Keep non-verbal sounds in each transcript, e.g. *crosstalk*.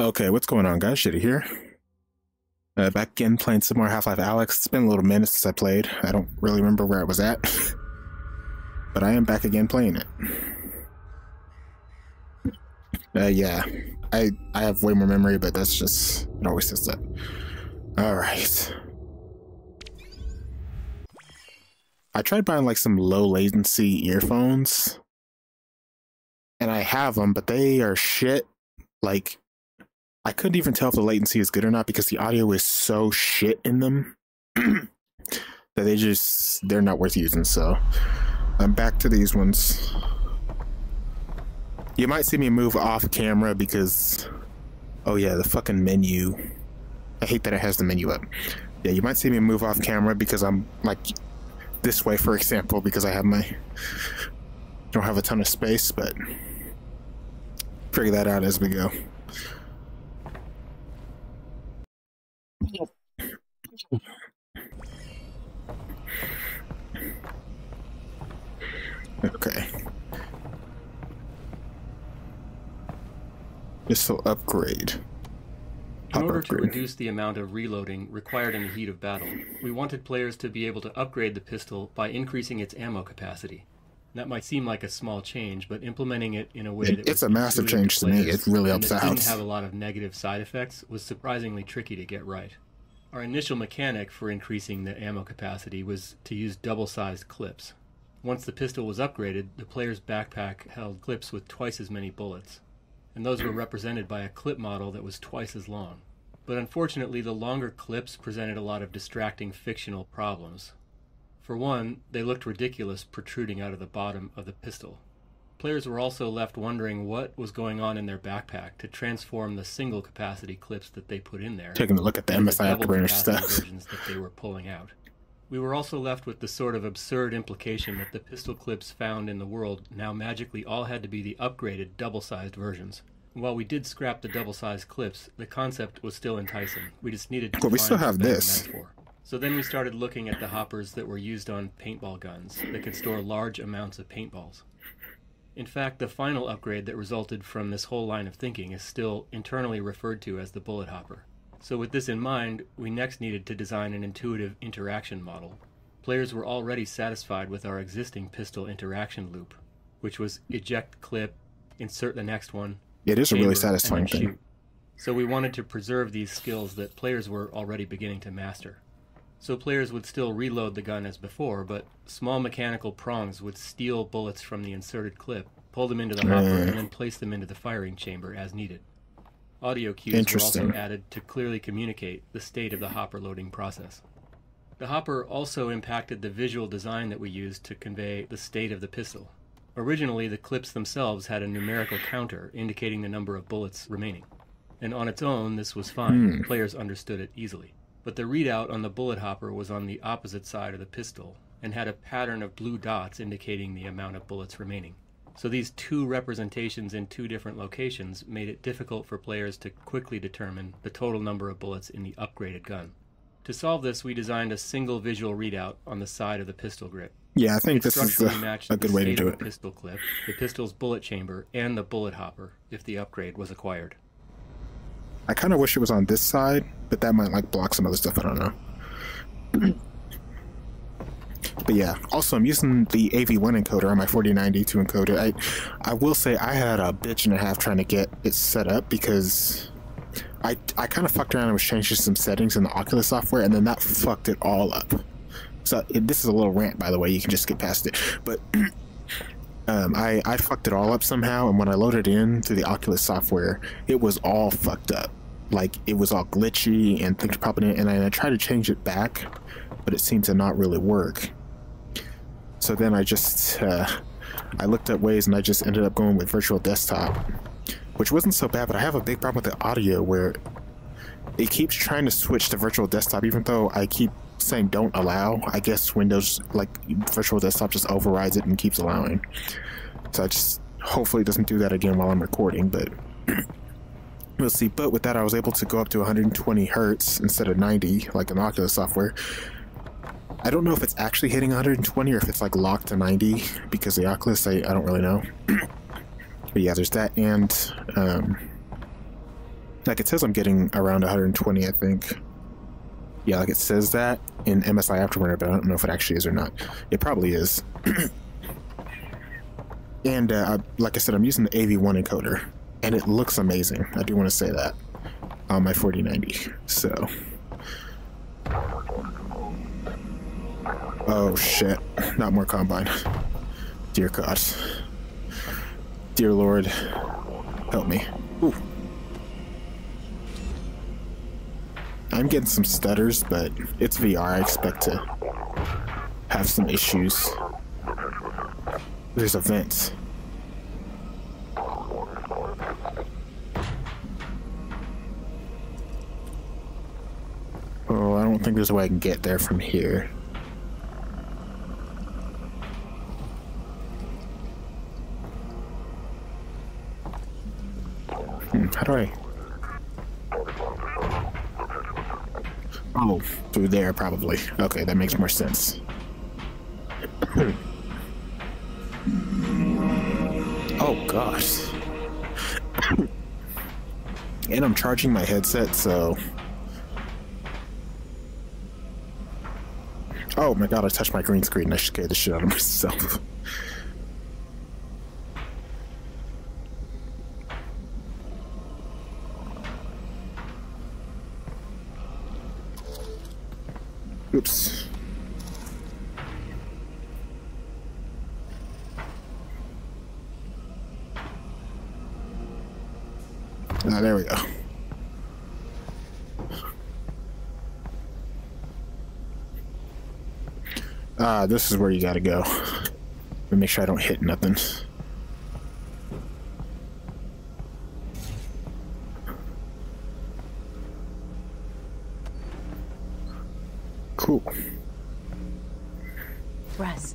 Okay, what's going on, guys? Yeti here. Uh, back again playing some more Half-Life Alyx. It's been a little minute since I played. I don't really remember where I was at. *laughs* but I am back again playing it. Uh, yeah. I, I have way more memory, but that's just... It always says that. Alright. I tried buying like some low latency earphones. And I have them, but they are shit. Like, I couldn't even tell if the latency is good or not because the audio is so shit in them *clears throat* that they just they're not worth using. So I'm back to these ones. You might see me move off camera because oh yeah, the fucking menu. I hate that it has the menu up. Yeah, you might see me move off camera because I'm like this way, for example, because I have my don't have a ton of space, but figure that out as we go. Okay. This will upgrade. In order to reduce the amount of reloading required in the heat of battle, we wanted players to be able to upgrade the pistol by increasing its ammo capacity. That might seem like a small change, but implementing it in a way that it's a massive change to me. It really out. Didn't have a lot of negative side effects was surprisingly tricky to get right. Our initial mechanic for increasing the ammo capacity was to use double-sized clips. Once the pistol was upgraded, the player's backpack held clips with twice as many bullets, and those were represented by a clip model that was twice as long. But unfortunately, the longer clips presented a lot of distracting fictional problems. For one, they looked ridiculous protruding out of the bottom of the pistol. Players were also left wondering what was going on in their backpack to transform the single capacity clips that they put in there. Taking a look at the MSI Afterburner stuff. Versions that they were pulling out. We were also left with the sort of absurd implication that the pistol clips found in the world now magically all had to be the upgraded double-sized versions. While we did scrap the double-sized clips, the concept was still enticing. We just needed to. But we still have this. So then we started looking at the hoppers that were used on paintball guns that could store large amounts of paintballs. In fact, the final upgrade that resulted from this whole line of thinking is still internally referred to as the bullet hopper. So with this in mind, we next needed to design an intuitive interaction model. Players were already satisfied with our existing pistol interaction loop, which was eject clip, insert the next one. It is a really satisfying thing. Shoot. So we wanted to preserve these skills that players were already beginning to master. So players would still reload the gun as before, but small mechanical prongs would steal bullets from the inserted clip, pull them into the hopper, and then place them into the firing chamber as needed. Audio cues were also added to clearly communicate the state of the hopper loading process. The hopper also impacted the visual design that we used to convey the state of the pistol. Originally, the clips themselves had a numerical counter indicating the number of bullets remaining. And on its own, this was fine. Hmm. Players understood it easily but the readout on the bullet hopper was on the opposite side of the pistol and had a pattern of blue dots indicating the amount of bullets remaining. So these two representations in two different locations made it difficult for players to quickly determine the total number of bullets in the upgraded gun. To solve this, we designed a single visual readout on the side of the pistol grip. Yeah, I think it this is a, a good way to do it. The pistol clip, the pistol's bullet chamber, and the bullet hopper if the upgrade was acquired. I kind of wish it was on this side, but that might like block some other stuff. I don't know. *clears throat* but yeah, also I'm using the AV1 encoder on my 4090 to encode it. I, I will say I had a bitch and a half trying to get it set up because I, I kind of fucked around and was changing some settings in the Oculus software, and then that fucked it all up. So this is a little rant, by the way. You can just get past it. But *clears throat* um, I, I fucked it all up somehow, and when I loaded in to the Oculus software, it was all fucked up like it was all glitchy and things were popping in, and I, I tried to change it back, but it seemed to not really work. So then I just uh, I looked at ways, and I just ended up going with Virtual Desktop, which wasn't so bad. But I have a big problem with the audio where it keeps trying to switch to Virtual Desktop, even though I keep saying don't allow. I guess Windows like Virtual Desktop just overrides it and keeps allowing. So I just hopefully it doesn't do that again while I'm recording, but. *clears throat* We'll see. But with that, I was able to go up to 120 hertz instead of 90, like an Oculus software. I don't know if it's actually hitting 120 or if it's like locked to 90 because the Oculus, I, I don't really know. *clears throat* but yeah, there's that. And um, Like it says I'm getting around 120, I think. Yeah, like it says that in MSI Afterburner, but I don't know if it actually is or not. It probably is. *clears throat* and uh, like I said, I'm using the AV1 encoder, and it looks amazing. I do want to say that on my 4090. So. Oh shit! Not more combine. Dear God. Dear Lord, help me. Ooh. I'm getting some stutters, but it's VR. I expect to have some issues. There's a vent. Oh, I don't think there's a way I can get there from here. Hmm, how do I... Oh, through there probably. Okay, that makes more sense. *coughs* oh gosh. *coughs* and I'm charging my headset, so... Oh my god, I touched my green screen. I scared the shit out of myself. Oops. Ah, there we go. Ah, this is where you gotta go. Let me make sure I don't hit nothing. Cool. Russ,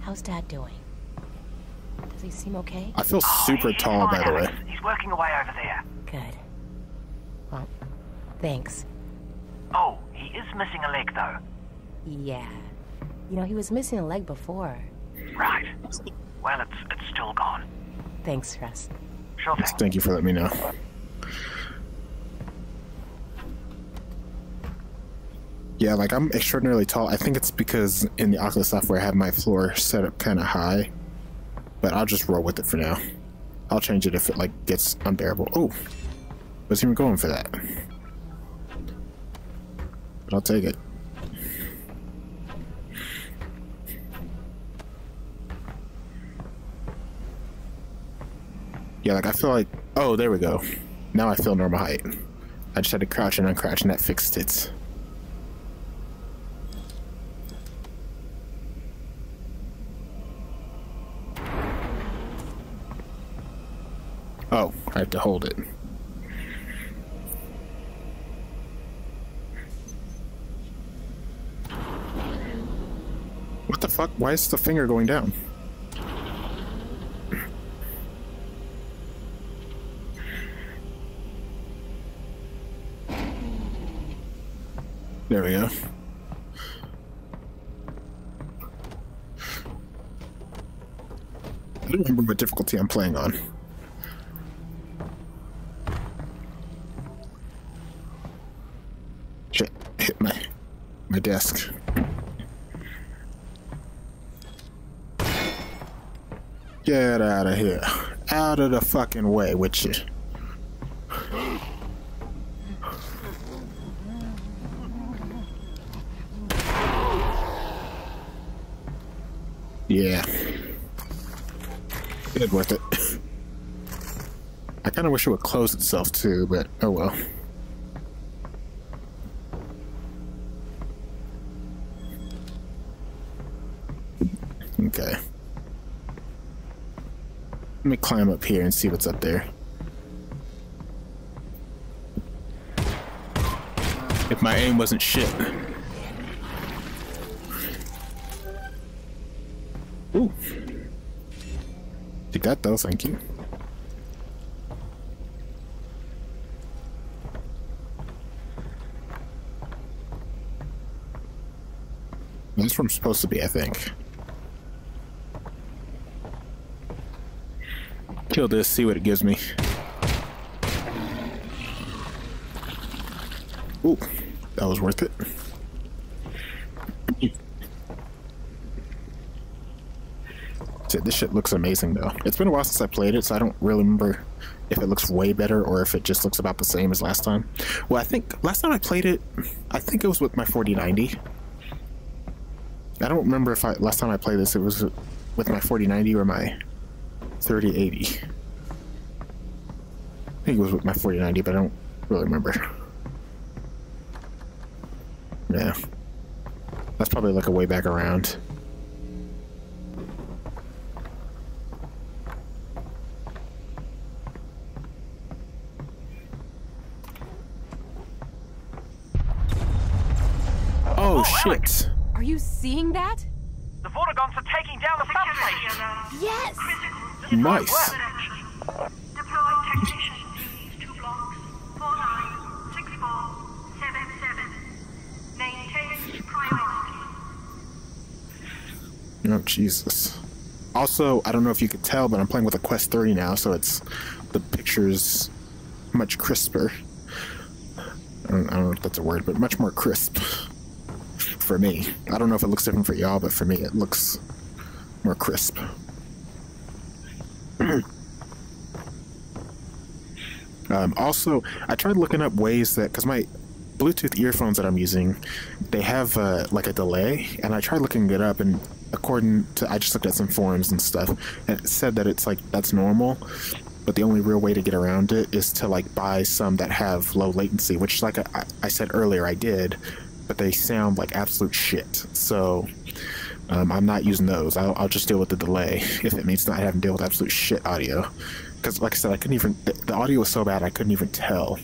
how's Dad doing? Does he seem okay? I feel super he's tall, by the way. He's working away over there. Good. Well, thanks. Oh, he is missing a leg, though. Yeah. You know, he was missing a leg before. Right. Well, it's it's still gone. Thanks, Russ. Sure thing. Thank you for letting me know. Yeah, like I'm extraordinarily tall. I think it's because in the Oculus software I have my floor set up kind of high, but I'll just roll with it for now. I'll change it if it like gets unbearable. Oh, wasn't even going for that, but I'll take it. Yeah, like I feel like, oh, there we go. Now I feel normal height. I just had to crouch and uncrouch, and that fixed it. Oh, I have to hold it. What the fuck? Why is the finger going down? I don't remember what difficulty I'm playing on. Shit, hit my my desk. Get out of here. Out of the fucking way with you. Yeah. Good worth it. I kind of wish it would close itself too, but oh well. Okay. Let me climb up here and see what's up there. If my aim wasn't shit. Ooh. Take that though, thank you. Where I'm supposed to be, I think. Kill this, see what it gives me. Ooh, that was worth it. This shit looks amazing though. It's been a while since I played it, so I don't really remember if it looks way better or if it just looks about the same as last time. Well, I think last time I played it, I think it was with my 4090. I don't remember if I last time I played this it was with my 4090 or my 3080. I think it was with my 4090, but I don't really remember. Yeah. That's probably like a way back around. Oh, shit. Are you seeing that? The Vortigaunts are taking down the substation. Yes! Nice. Deploy technician, please, two blocks. Four nine, six four, seven seven. Maintain priority. Oh, Jesus. Also, I don't know if you could tell, but I'm playing with a Quest 3 now, so it's the picture's much crisper. I don't, I don't know if that's a word, but much more crisp for me. I don't know if it looks different for y'all, but for me, it looks more crisp. Um, also, I tried looking up ways that because my Bluetooth earphones that I'm using, they have uh, like a delay, and I tried looking it up, and according to I just looked at some forums and stuff, and it said that it's like that's normal, but the only real way to get around it is to like buy some that have low latency, which like I, I said earlier I did, but they sound like absolute shit. So um, I'm not using those. I'll, I'll just deal with the delay if it means not having to deal with absolute shit audio. Because like I said, I couldn't even the, the audio was so bad I couldn't even tell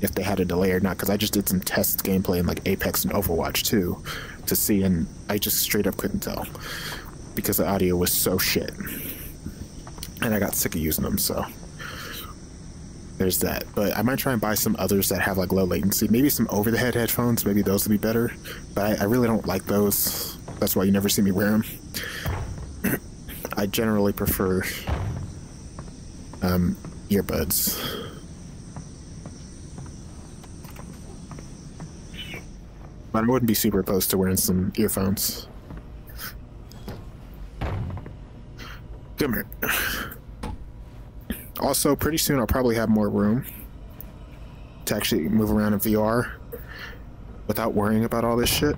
if they had a delay or not. Because I just did some test gameplay in like Apex and Overwatch too to see, and I just straight up couldn't tell because the audio was so shit, and I got sick of using them. So there's that. But I might try and buy some others that have like low latency. Maybe some over the head headphones. Maybe those would be better. But I, I really don't like those. That's why you never see me wear them. *clears throat* I generally prefer um, earbuds. But I wouldn't be super opposed to wearing some earphones. Come here. Also, pretty soon I'll probably have more room to actually move around in VR without worrying about all this shit.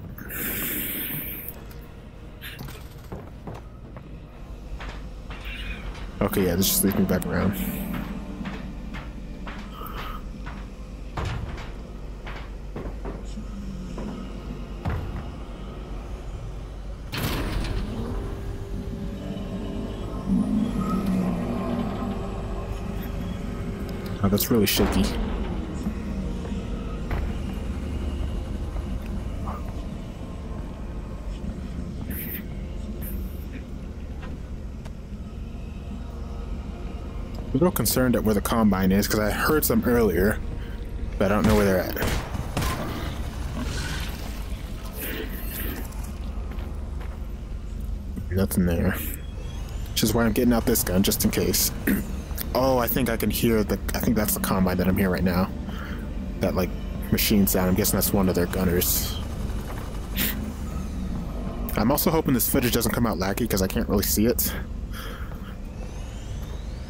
Okay, yeah, this just leads me back around. Oh, that's really shaky. A little concerned at where the combine is because I heard some earlier, but I don't know where they're at. Nothing there. Which is why I'm getting out this gun just in case. *clears throat* oh, I think I can hear the. I think that's the combine that I'm here right now. That like machine sound. I'm guessing that's one of their gunners. I'm also hoping this footage doesn't come out laggy because I can't really see it.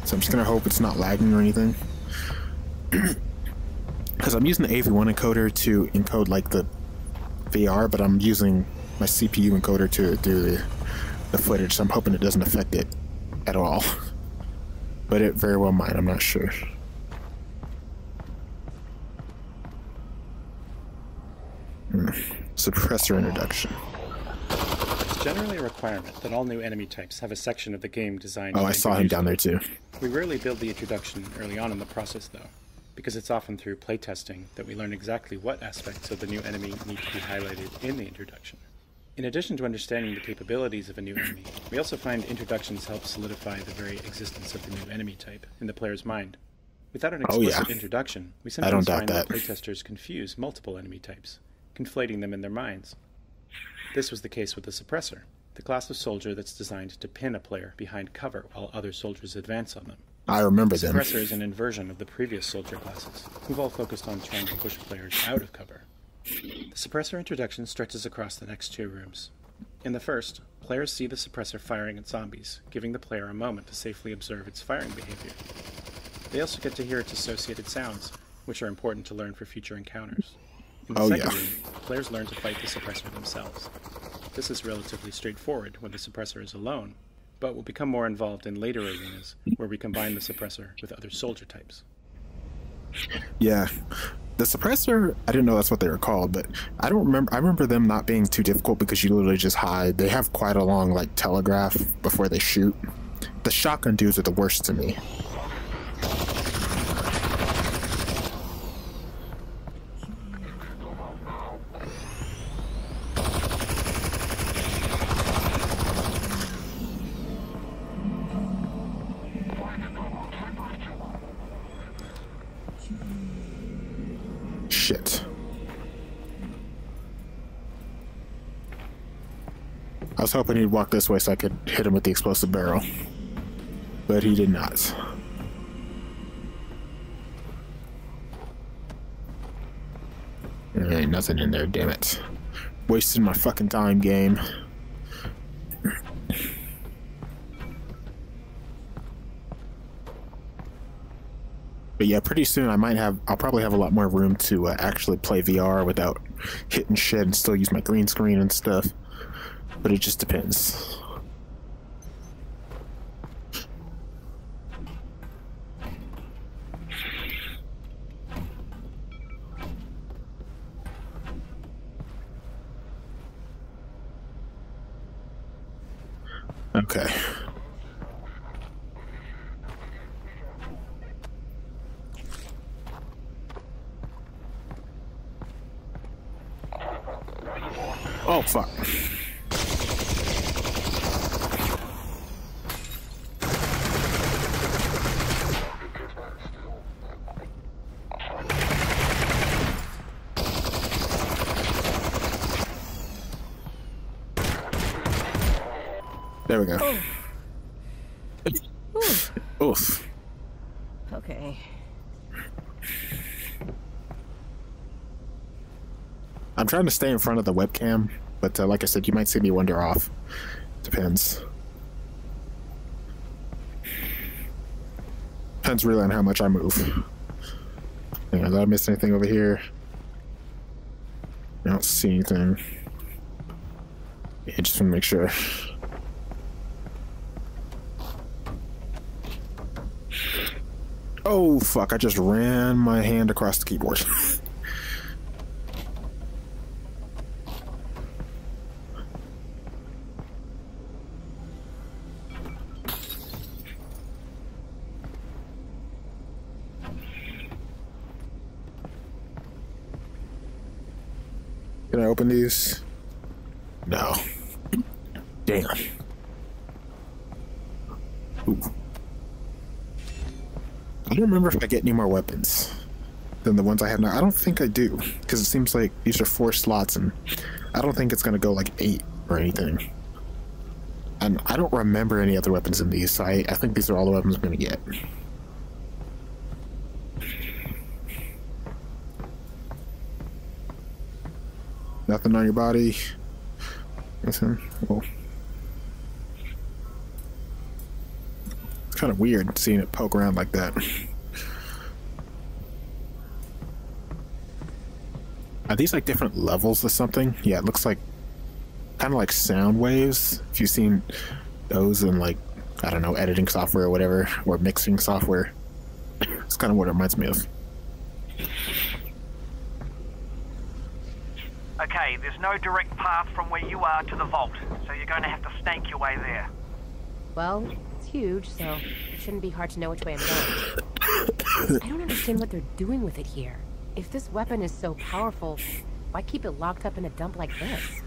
So I'm just gonna hope it's not lagging or anything. *clears throat* Because I'm using the AV1 encoder to encode like the VR, but I'm using my CPU encoder to do the, the footage, so I'm hoping it doesn't affect it at all. *laughs* But it very well might, I'm not sure. Hmm. Suppressor introduction. Generally a requirement that all new enemy types have a section of the game designed Oh, I saw him down there too. We rarely build the introduction early on in the process, though, because it's often through playtesting that we learn exactly what aspects of the new enemy need to be highlighted in the introduction. In addition to understanding the capabilities of a new enemy, we also find introductions help solidify the very existence of the new enemy type in the player's mind. Without an Oh, explicit yeah. introduction, we I don't sometimes find that that. playtesters confuse multiple enemy types, conflating them in their minds. This was the case with the Suppressor, the class of soldier that's designed to pin a player behind cover while other soldiers advance on them. I remember them. Suppressor is an inversion of the previous soldier classes, who've all focused on trying to push players out of cover. The suppressor introduction stretches across the next two rooms. In the first, players see the suppressor firing at zombies, giving the player a moment to safely observe its firing behavior. They also get to hear its associated sounds, which are important to learn for future encounters. In the Oh, second yeah. players learn to fight the suppressor themselves. This is relatively straightforward when the suppressor is alone, but will become more involved in later arenas where we combine the suppressor with other soldier types. Yeah. The suppressor, I didn't know that's what they were called, but I don't remember. I remember them not being too difficult because you literally just hide. They have quite a long, like, telegraph before they shoot. The shotgun dudes are the worst to me. I was hoping he'd walk this way so I could hit him with the explosive barrel. But he did not. There ain't nothing in there, damn it. Wasting my fucking time, game. But yeah, pretty soon I might have, I'll probably have a lot more room to uh, actually play VR without hitting shit and still use my green screen and stuff. But it just depends. Okay. Oh fuck. There we go. Oof. Okay. I'm trying to stay in front of the webcam, but uh, like I said, you might see me wander off. Depends. Depends really on how much I move. On, did I miss anything over here? I don't see anything. Yeah, just want to make sure. Oh fuck, I just ran my hand across the keyboard. *laughs* Can I open these? No. Damn. Ooh. I don't remember if I get any more weapons than the ones I have now. I don't think I do, because it seems like these are four slots, and I don't think it's gonna go like eight or anything. And I don't remember any other weapons in these, so I, I think these are all the weapons I'm gonna get. Nothing on your body. Nothing. Well, it's kind of weird seeing it poke around like that. Are these like different levels or something? Yeah, it looks like kind of like sound waves. If you've seen those in like I don't know editing software or whatever, or mixing software, it's kind of what it reminds me of. Okay, there's no direct path from where you are to the vault, so you're going to have to snake your way there. Well, it's huge, so it shouldn't be hard to know which way I'm going. I don't understand what they're doing with it here. If this weapon is so powerful, why keep it locked up in a dump like this?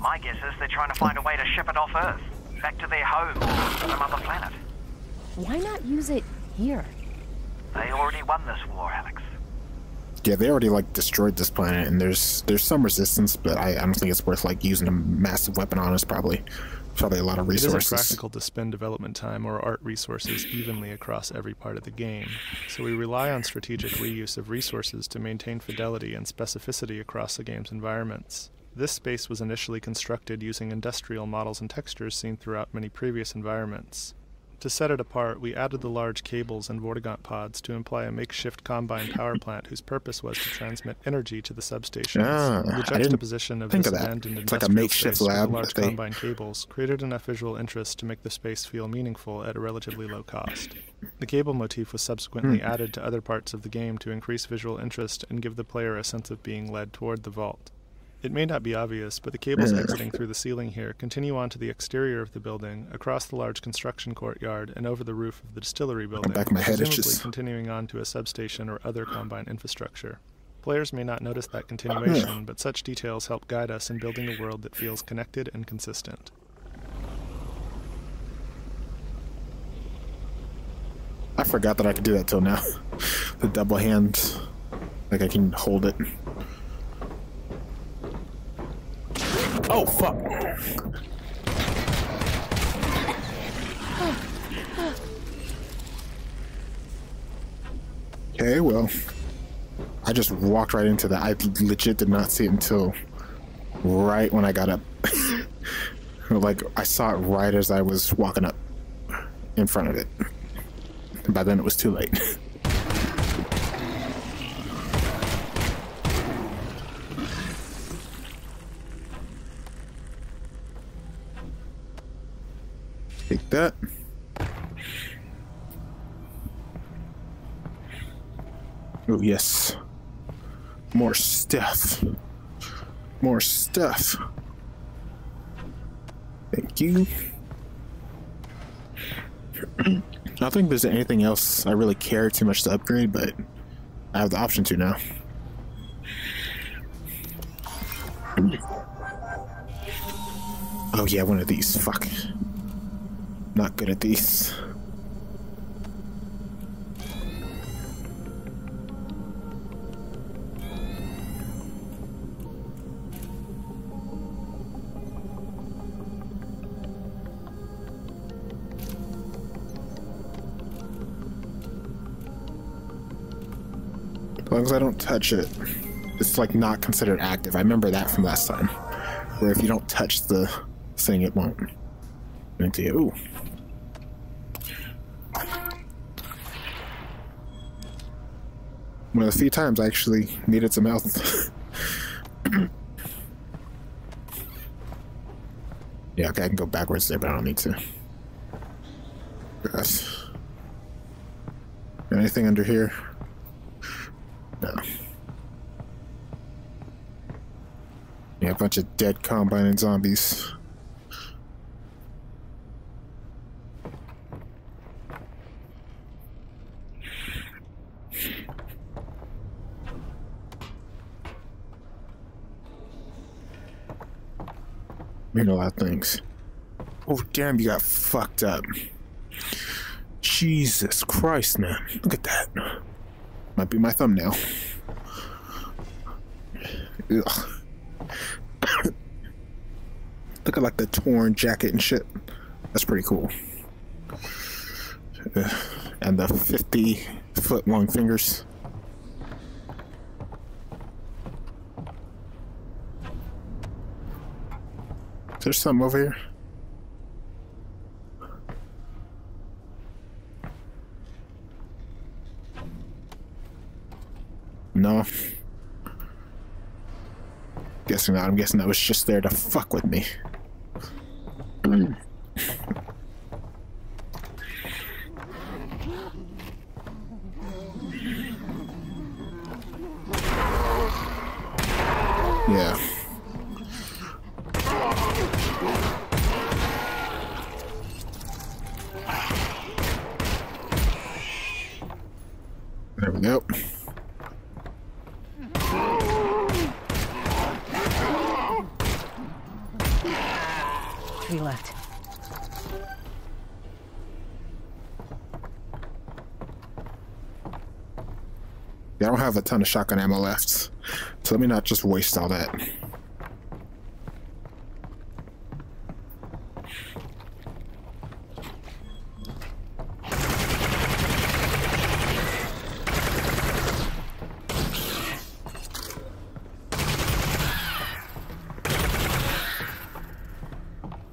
My guess is they're trying to find a way to ship it off Earth, back to their home or some other planet. Why not use it here? They already won this war, Alyx. Yeah, they already like destroyed this planet, and there's there's some resistance, but I, I don't think it's worth like using a massive weapon on us. Probably. Probably a lot of resources. It isn't practical to spend development time or art resources evenly across every part of the game, so we rely on strategic reuse of resources to maintain fidelity and specificity across the game's environments. This space was initially constructed using industrial models and textures seen throughout many previous environments. To set it apart, we added the large cables and Vortigaunt pods to imply a makeshift combine power plant whose purpose was to transmit energy to the substations. Ah, the juxtaposition of this of abandoned It's like a industrial makeshift space with the large they- combine cables created enough visual interest to make the space feel meaningful at a relatively low cost. The cable motif was subsequently Hmm. added to other parts of the game to increase visual interest and give the player a sense of being led toward the vault. It may not be obvious, but the cables hmm. exiting through the ceiling here continue on to the exterior of the building, across the large construction courtyard, and over the roof of the distillery building, back my head presumably itches. continuing on to a substation or other combine infrastructure. Players may not notice that hmm. continuation, but such details help guide us in building a world that feels connected and consistent. I forgot that I could do that till now. *laughs* the double hand, like I can hold it. Oh fuck! Okay, well, I just walked right into that. I legit did not see it until right when I got up. *laughs* like I saw it right as I was walking up in front of it. By then it was too late. *laughs* Take that. Oh, yes. More stuff. More stuff. Thank you. I don't think there's anything else I really care too much to upgrade, but I have the option to now. Oh yeah, one of these. Fuck. Not good at these. As long as I don't touch it, it's like not considered active. I remember that from last time, where if you don't touch the thing, it won't. Into you. Ooh. One of the few times I actually needed some health. *coughs* yeah, okay, I can go backwards there, but I don't need to. Yes. Anything under here? No. Yeah, a bunch of dead combine and zombies. Made a lot of things. Oh, damn, you got fucked up. Jesus Christ, man. Look at that. Might be my thumbnail. Look at like the torn jacket and shit. That's pretty cool. And the 50 foot long fingers. Is there something over here? No. Guessing not. I'm guessing that was just there to fuck with me. yeah. There we go. Three left. Yeah, I don't have a ton of shotgun ammo left, so let me not just waste all that.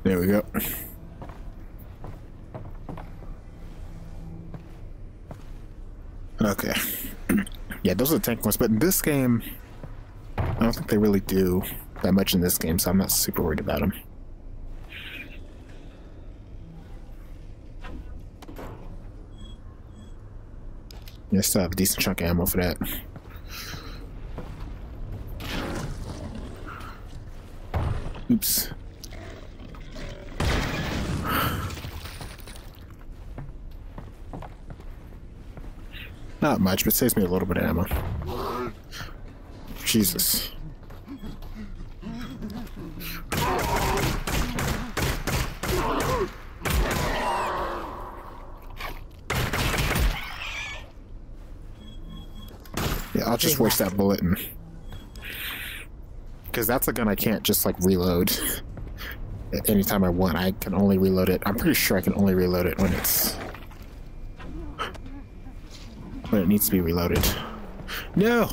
There we go. Okay. yeah, the tank ones, but in this game, I don't think they really do that much in this game, so I'm not super worried about them. I still have a decent chunk of ammo for that. Not much, but saves me a little bit of ammo. Jesus. Yeah, I'll just waste that bullet and... Because that's a gun I can't just, like, reload anytime I want. I can only reload it. I'm pretty sure I can only reload it when it's... When it needs to be reloaded. No!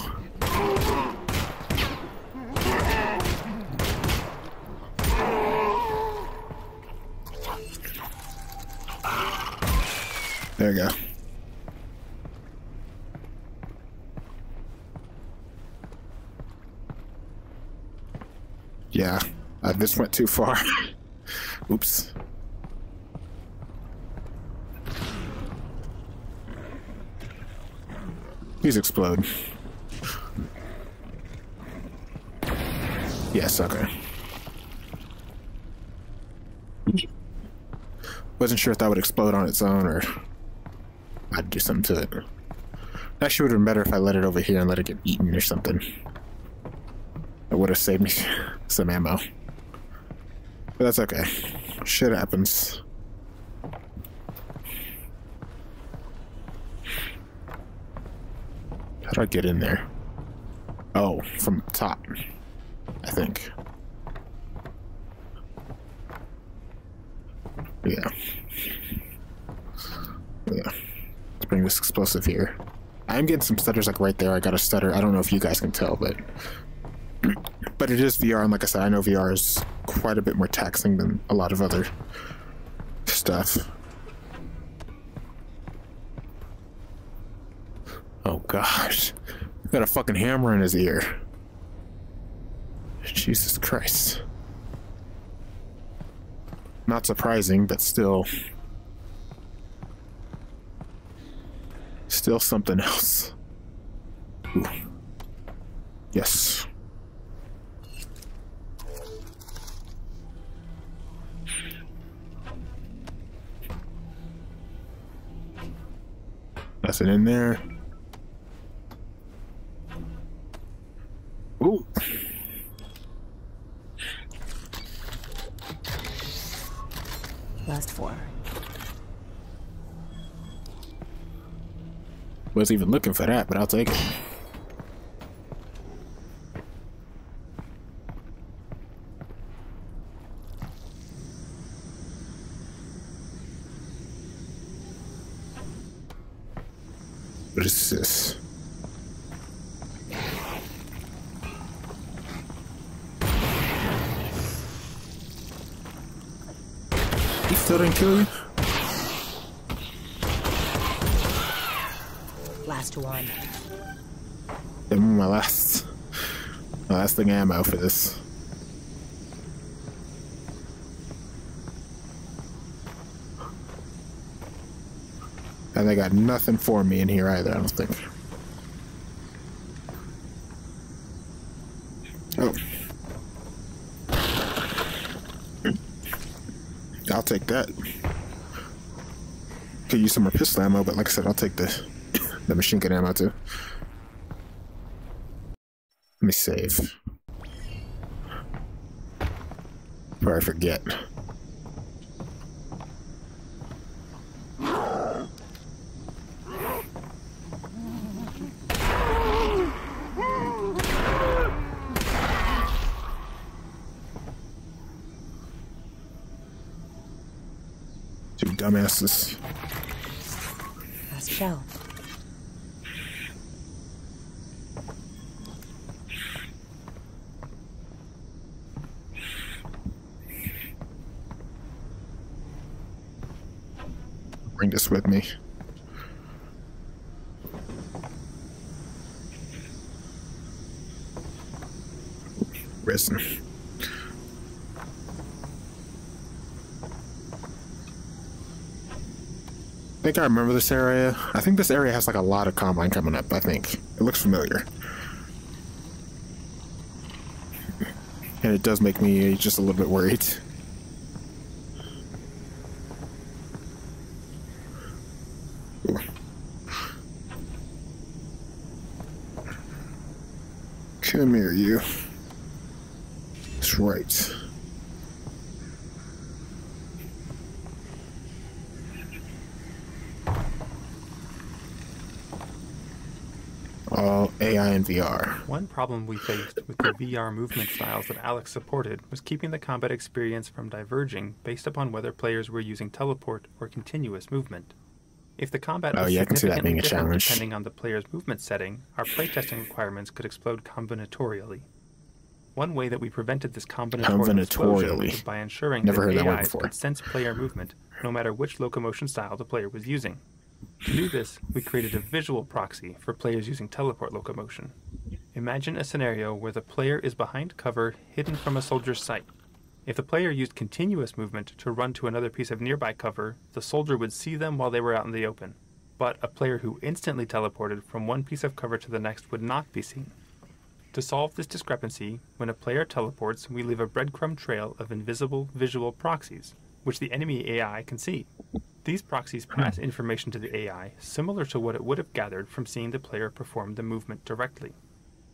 There we go. Yeah, this went too far. *laughs* Oops. Please explode. Yes, okay. Wasn't sure if that would explode on its own or I'd do something to it. Actually would have been better if I let it over here and let it get eaten or something. That would have saved me *laughs* some ammo. But that's okay. Shit happens. Do I get in there? Oh, from top. I think. Yeah. Yeah. Let's bring this explosive here. I'm getting some stutters like right there. I got a stutter. I don't know if you guys can tell, but *clears throat* but it is VR, and like I said, I know VR is quite a bit more taxing than a lot of other stuff. Oh gosh, got a fucking hammer in his ear. Jesus Christ. Not surprising, but still. Still something else. Ooh. Yes. Nothing in there. Was even looking for that, but I'll take it. What is this? He still didn't kill you? Last one. Give me my last, my ammo for this. And they got nothing for me in here either, I don't think. Oh. I'll take that. Could use some more pistol ammo, but like I said, I'll take the *coughs* the machine gun ammo too. Let me save. Before I forget. Two dumbasses. Last shell. bring this with me. I think I remember this area. I think this area has like a lot of combine coming up, I think. It looks familiar. And it does make me just a little bit worried. Come here, you. That's right. All AI and VR. One problem we faced with the VR movement styles that Alyx supported was keeping the combat experience from diverging based upon whether players were using teleport or continuous movement. If the combat Oh, was yeah, I can see significantly being a different challenge. depending on the player's movement setting, our playtesting requirements could explode combinatorially. One way that we prevented this combinatorial explosion Combinatorially. was by ensuring Never that heard that could sense player movement, no matter which locomotion style the player was using. To do this, we created a visual proxy for players using teleport locomotion. Imagine a scenario where the player is behind cover, hidden from a soldier's sight. If the player used continuous movement to run to another piece of nearby cover, the soldier would see them while they were out in the open. But a player who instantly teleported from one piece of cover to the next would not be seen. To solve this discrepancy, when a player teleports, we leave a breadcrumb trail of invisible visual proxies, which the enemy AI can see. These proxies pass hmm. information to the AI similar to what it would have gathered from seeing the player perform the movement directly.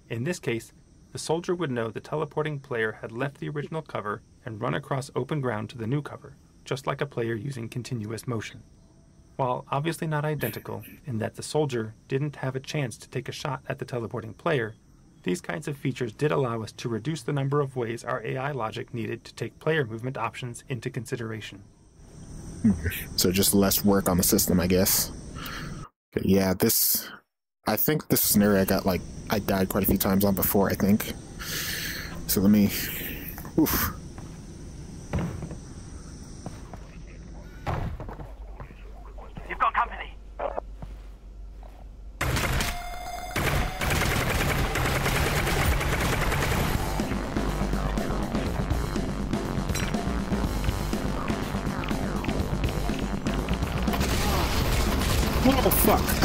In this case, the soldier would know the teleporting player had left the original cover and run across open ground to the new cover, just like a player using continuous motion. While obviously not identical in that the soldier didn't have a chance to take a shot at the teleporting player, these kinds of features did allow us to reduce the number of ways our AI logic needed to take player movement options into consideration. So just less work on the system, I guess. Yeah, this. I think this area I got like I died quite a few times on before. I think. So let me. Oof.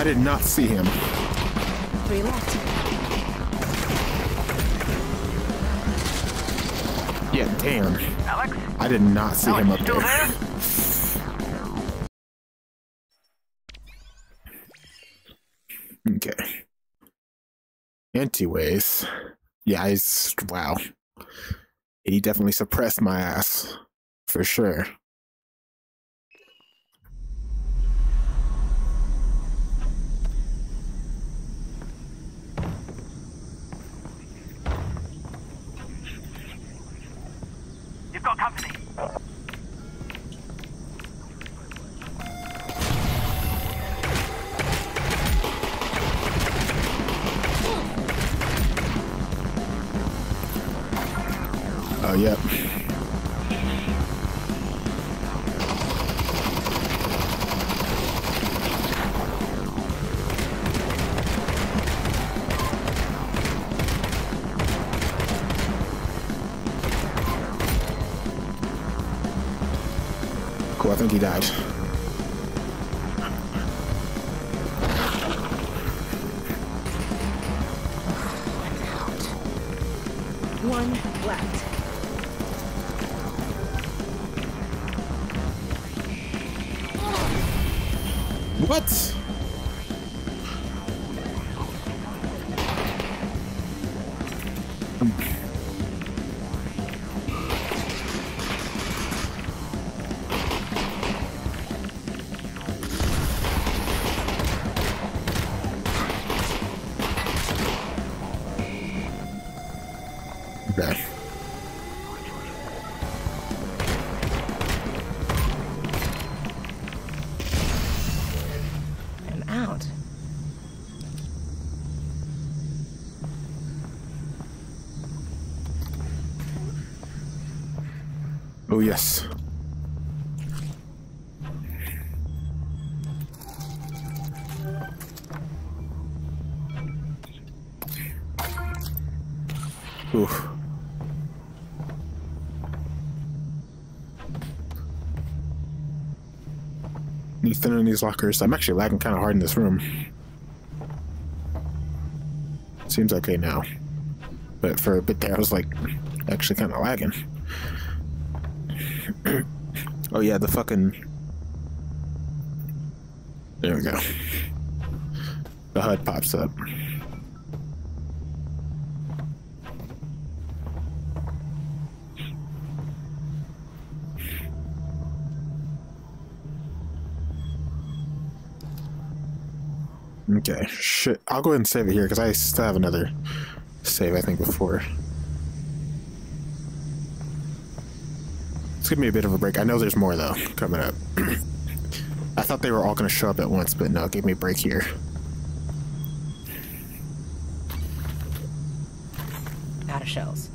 Did not see him. Three left. Yeah, damn. Alyx? I did not see him up still there. there? Okay. Anyways, yeah, I s- wow. He definitely suppressed my ass for sure. Cool, Anything in these lockers? I'm actually lagging kind of hard in this room. Seems okay now. But for a bit there, I was like actually kind of lagging. *clears throat* oh, yeah, the fucking. There we go. The HUD pops up. Okay, shit. I'll go ahead and save it here because I still have another save, I think, before. Let's give me a bit of a break. I know there's more, though, coming up. *clears throat* I thought they were all going to show up at once, but no, give me a break here. Out of shells.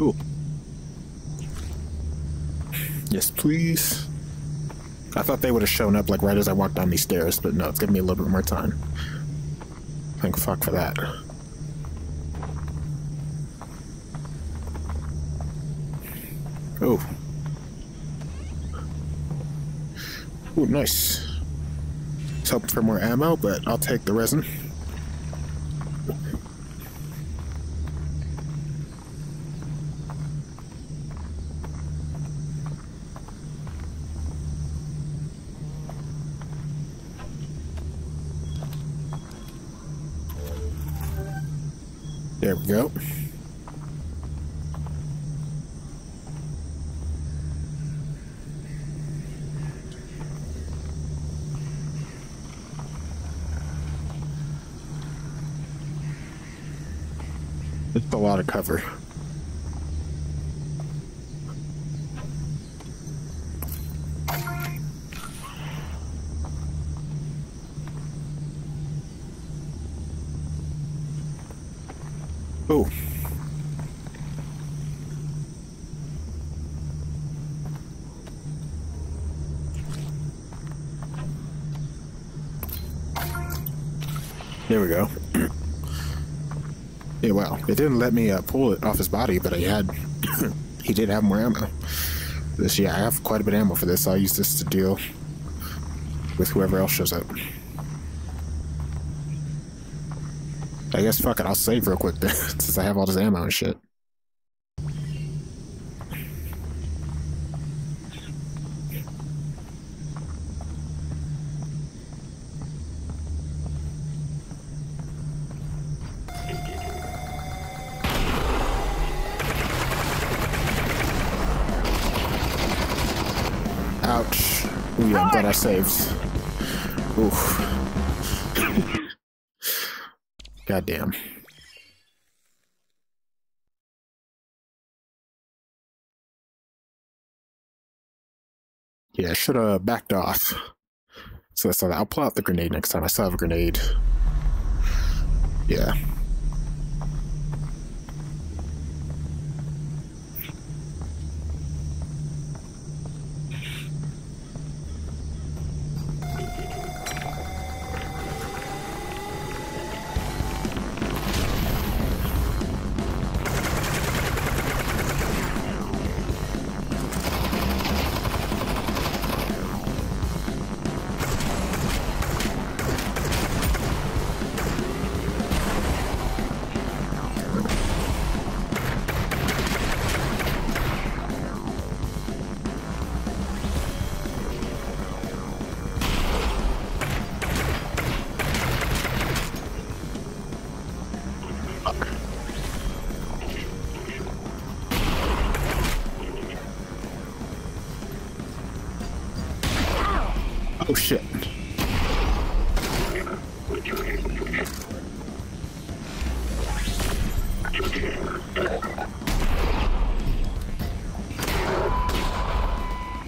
Ooh. Yes, please. I thought they would have shown up like right as I walked down these stairs, but no, it's giving me a little bit more time. Thank fuck for that. Oh. Ooh, nice. It's hoping for more ammo, but I'll take the resin. There we go. It's a lot of cover. Oh. There we go. yeah, well, it didn't let me uh, pull it off his body, but he had, *coughs* he did have more ammo. This, yeah, I have quite a bit of ammo for this. So I'll use this to deal with whoever else shows up. I guess fuck it, I'll save real quick then, *laughs* since I have all this ammo and shit. I saved. Oof. Goddamn. Yeah, I should have backed off. So all. I'll pull out the grenade next time. I still have a grenade. Yeah.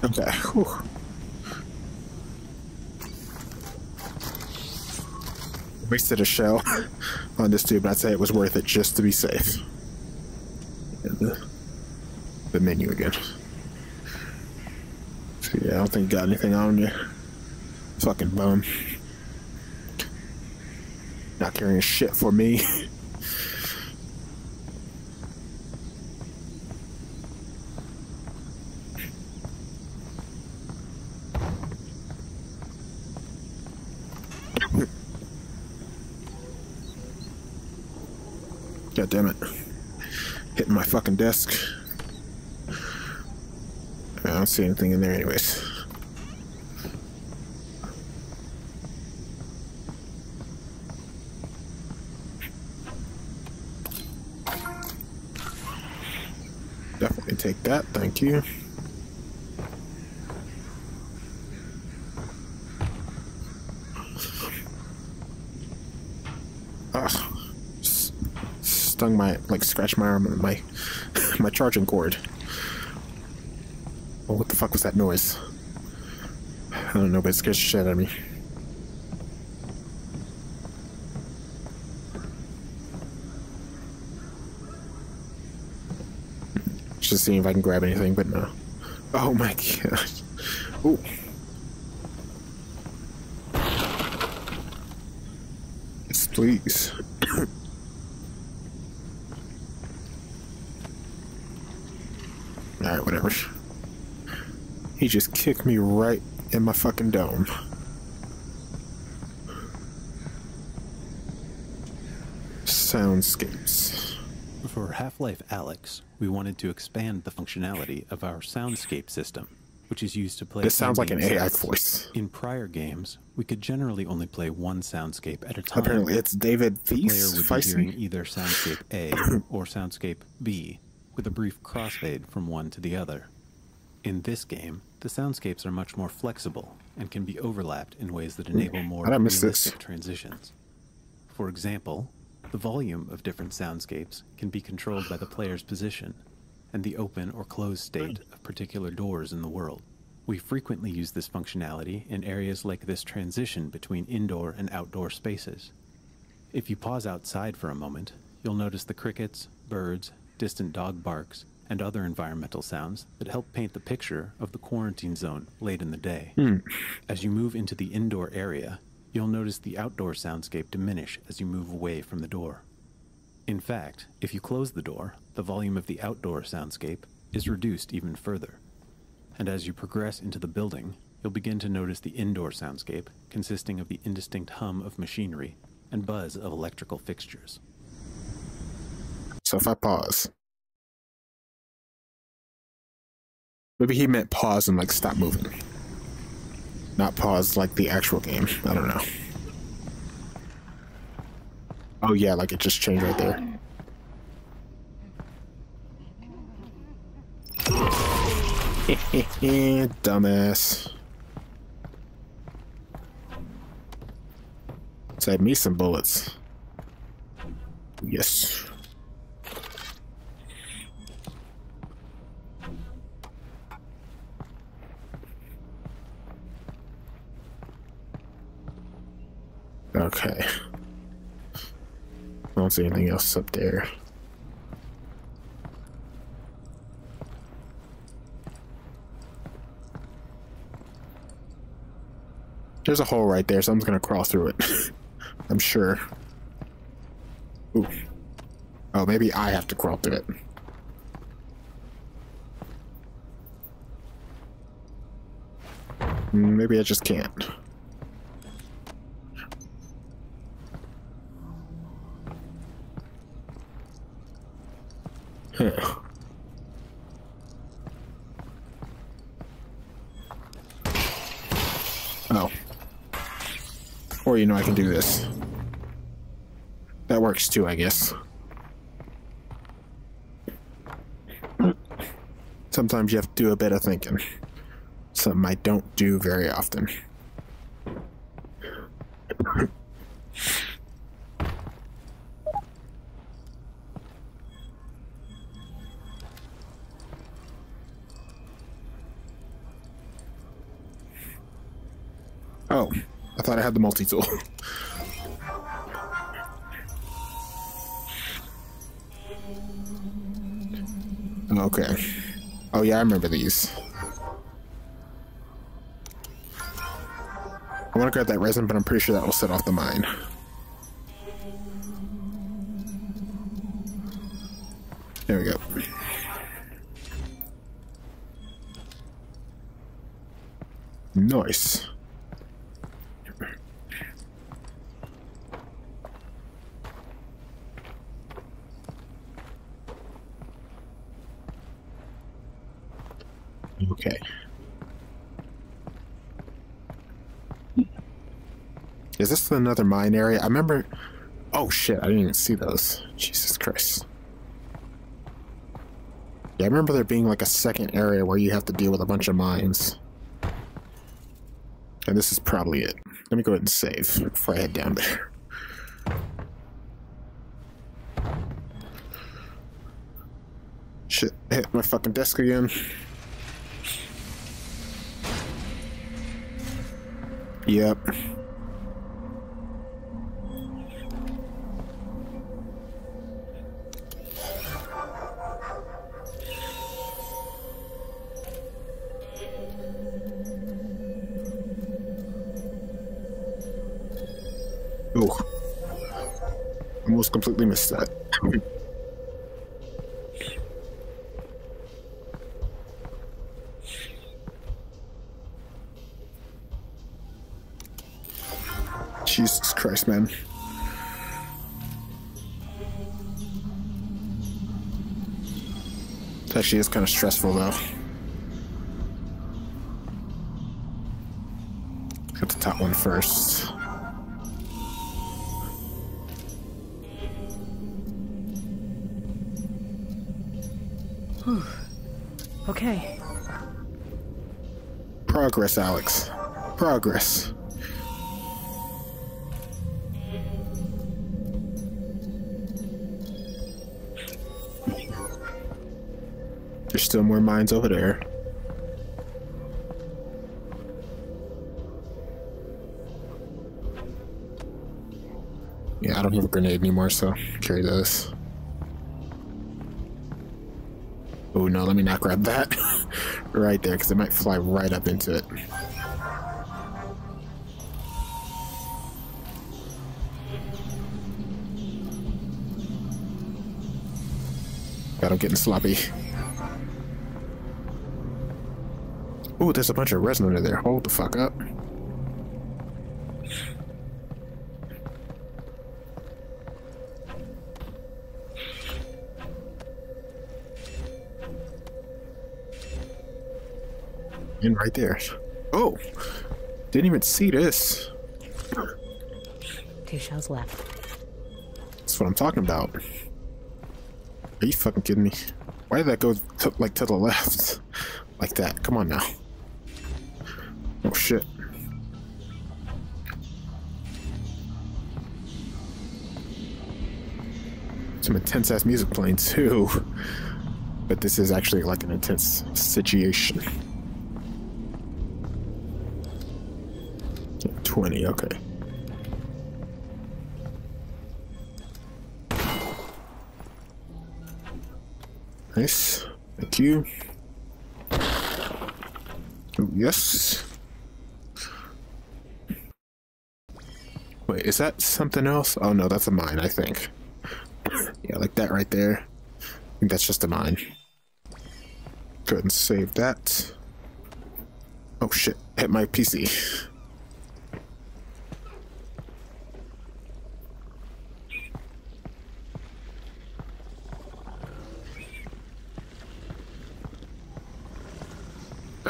Okay. Whew. Wasted a shell *laughs* on this dude, but I'd say it was worth it just to be safe. The, the menu again. So yeah, I don't think you got anything on you. Fucking bum. Not carrying a shit for me. *laughs* damn it. Hitting my fucking desk. I don't see anything in there anyways. Definitely take that, thank you. Ugh. S- my, like, scratched my arm and my, *laughs* my charging cord. Oh, what the fuck was that noise? I don't know, but it scares the shit out of me. Just seeing if I can grab anything, but no. Oh my *laughs* god. Ooh. Please. Alright, whatever. He just kicked me right in my fucking dome. Soundscapes. For Half-Life Alyx, we wanted to expand the functionality of our soundscape system, which is used to play. This sounds like an AI sounds. voice. In prior games, we could generally only play one soundscape at a time. Apparently, it's David the player would be hearing either soundscape A *coughs* or soundscape B, with a brief crossfade from one to the other. In this game, the soundscapes are much more flexible and can be overlapped in ways that enable more How'd I miss this? realistic transitions. For example, the volume of different soundscapes can be controlled by the player's position and the open or closed hmm. state of particular doors in the world. We frequently use this functionality in areas like this transition between indoor and outdoor spaces. If you pause outside for a moment, you'll notice the crickets, birds, distant dog barks, and other environmental sounds that help paint the picture of the quarantine zone late in the day. Hmm. As you move into the indoor area, you'll notice the outdoor soundscape diminish as you move away from the door. In fact, if you close the door, the volume of the outdoor soundscape is reduced even further. And as you progress into the building, you'll begin to notice the indoor soundscape consisting of the indistinct hum of machinery and buzz of electrical fixtures. So if I pause. Maybe he meant pause and like stop moving. Not pause like the actual game. I don't know. Oh yeah, like it just changed right there. *laughs* Dumbass. Save me some bullets. Yes. Okay. I don't see anything else up there. There's a hole right there, so I'm just gonna crawl through it. *laughs* I'm sure. Ooh. Oh, maybe I have to crawl through it. Maybe I just can't. *laughs* Oh. Or you know I can do this. That works too, I guess. Sometimes you have to do a bit of thinking. Something I don't do very often. The multi-tool. *laughs* okay. Oh yeah, I remember these. I want to grab that resin, but I'm pretty sure that will set off the mine. There we go. Nice. Okay. Is this another mine area? I remember. Oh shit! I didn't even see those. Jesus Christ. Yeah, I remember there being like a second area where you have to deal with a bunch of mines. And this is probably it. Let me go ahead and save before I head down there. Shit, hit my fucking desk again. Yep. Completely missed that. Jesus Christ, man. It actually is kind of stressful, though. Get the top one first. Progress, Alyx. Progress. There's still more mines over there. Yeah, I don't have a grenade anymore, so carry this. Oh no, let me not grab that *laughs* right there because it might fly right up into it. God, I'm getting sloppy. Ooh, there's a bunch of resin under there. Hold the fuck up. And right there. Oh! Didn't even see this. Two shells left. That's what I'm talking about. Are you fucking kidding me? Why did that go to, like to the left? *laughs* Like that. Come on now. Oh shit. Some intense ass music playing too. *laughs* But this is actually like an intense situation. 20, okay. Nice. Thank you. Oh, yes. Wait, is that something else? Oh no, that's a mine, I think. Yeah, like that right there. I think that's just a mine. Go ahead and save that. Oh shit, hit my PC.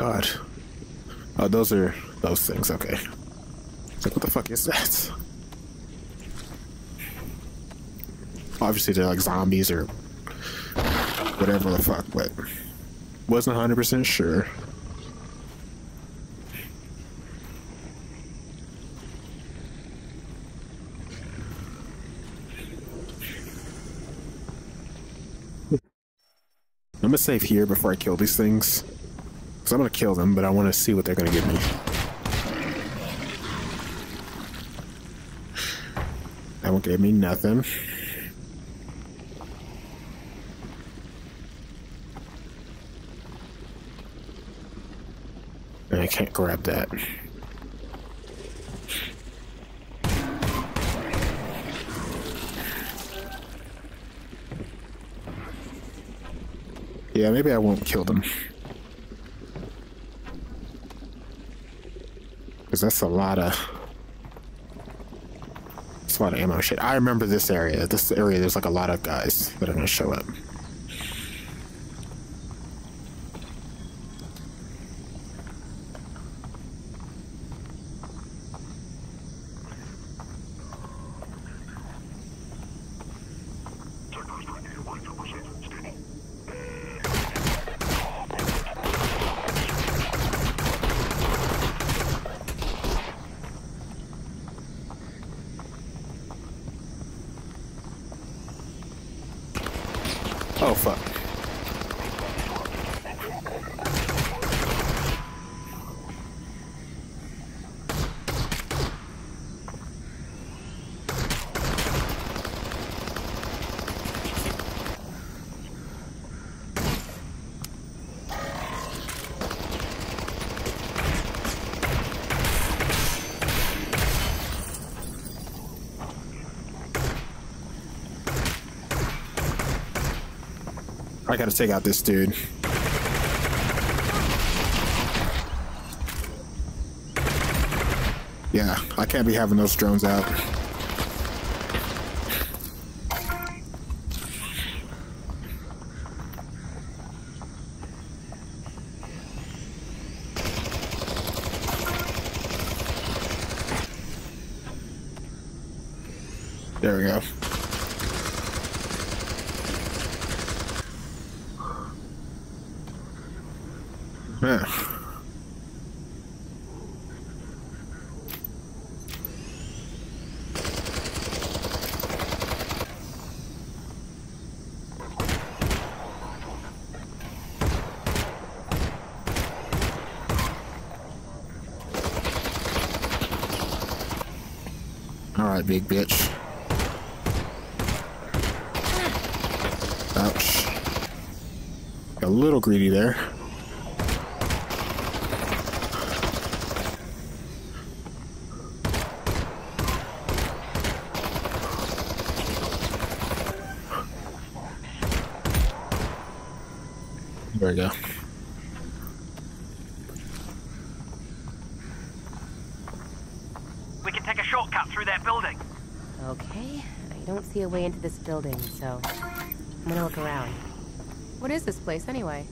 God. Oh, those are those things. Okay. Like, what the fuck is that? Obviously, they're like zombies or whatever the fuck, but wasn't 100% sure. I'm gonna save here before I kill these things. I'm going to kill them, but I want to see what they're going to give me. That won't give me nothing. And I can't grab that. Yeah, maybe I won't kill them. Because that's a lot of... That's a lot of ammo shit. I remember this area. This area, there's like a lot of guys that are going to show up. Oh, fuck. Gotta take out this dude. Yeah, I can't be having those drones out. There we go. All right, big bitch. Ouch. Got a little greedy. There we go. We can take a shortcut through that building. Okay, I don't see a way into this building, so I'm gonna look around. What is this place anyway?